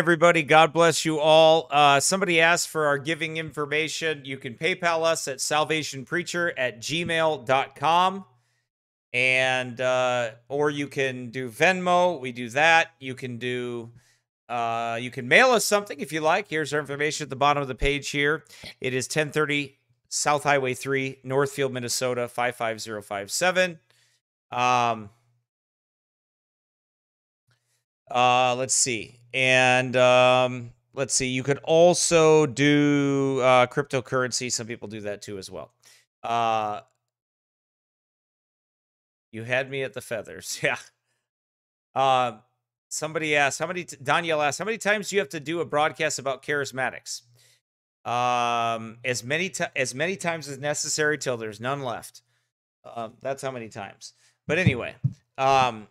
Everybody. God bless you all. Uh, somebody asked for our giving information. You can PayPal us at salvationpreacher at gmail.com. And, uh, or you can do Venmo. We do that. You can do, uh, you can mail us something if you like. Here's our information at the bottom of the page here. It is 1030 South Highway 3, Northfield, Minnesota, 55057. Um, uh, let's see. And um, let's see. You could also do uh, cryptocurrency. Some people do that too as well. Uh, you had me at the feathers. [LAUGHS] Yeah. Uh, somebody asked how many. T- Danielle asked how many times do you have to do a broadcast about charismatics? Um, as many as many times as necessary till there's none left. Um, that's how many times. But anyway, um,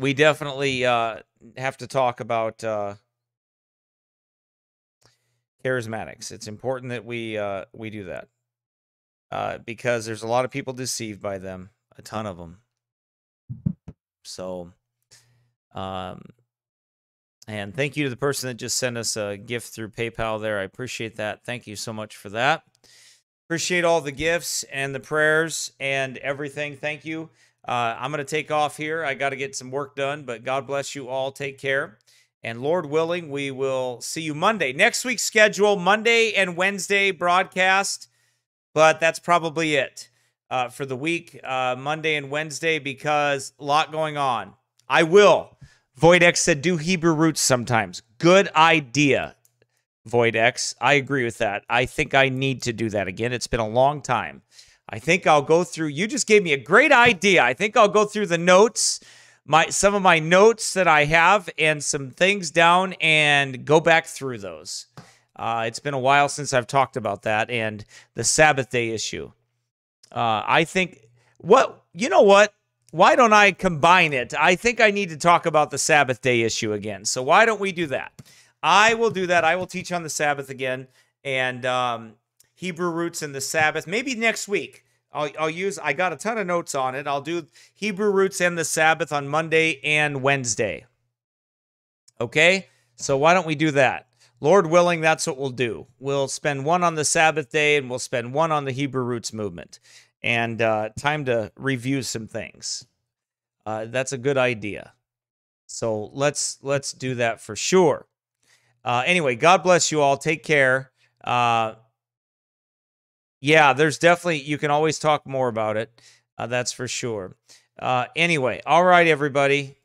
we definitely uh, have to talk about uh, charismatics. It's important that we uh, we do that uh, because there's a lot of people deceived by them, a ton of them. So, um, and thank you to the person that just sent us a gift through PayPal. There, I appreciate that. Thank you so much for that. Appreciate all the gifts and the prayers and everything. Thank you. Uh, I'm going to take off here. I got to get some work done, but God bless you all. Take care. And Lord willing, we will see you Monday. Next week's schedule Monday and Wednesday broadcast, but that's probably it uh, for the week, uh, Monday and Wednesday, because a lot going on. I will. Void X said, do Hebrew roots sometimes. Good idea, Void X. I agree with that. I think I need to do that again. It's been a long time. I think I'll go through. You just gave me a great idea. I think I'll go through the notes, my some of my notes that I have, and some things down, and go back through those. Uh, it's been a while since I've talked about that and the Sabbath day issue. Uh, I think what you know what. Why don't I combine it? I think I need to talk about the Sabbath day issue again. So why don't we do that? I will do that. I will teach on the Sabbath again and um, Hebrew roots and the Sabbath. Maybe next week. I'll, I'll use. I got a ton of notes on it. I'll do Hebrew roots and the Sabbath on Monday and Wednesday. Okay, so why don't we do that? Lord willing, that's what we'll do. We'll spend one on the Sabbath day and we'll spend one on the Hebrew roots movement. And uh, time to review some things. Uh, that's a good idea. So let's let's do that for sure. Uh, anyway, God bless you all. Take care. Uh, yeah, there's definitely you can always talk more about it. Uh, that's for sure. Uh, anyway, all right, everybody.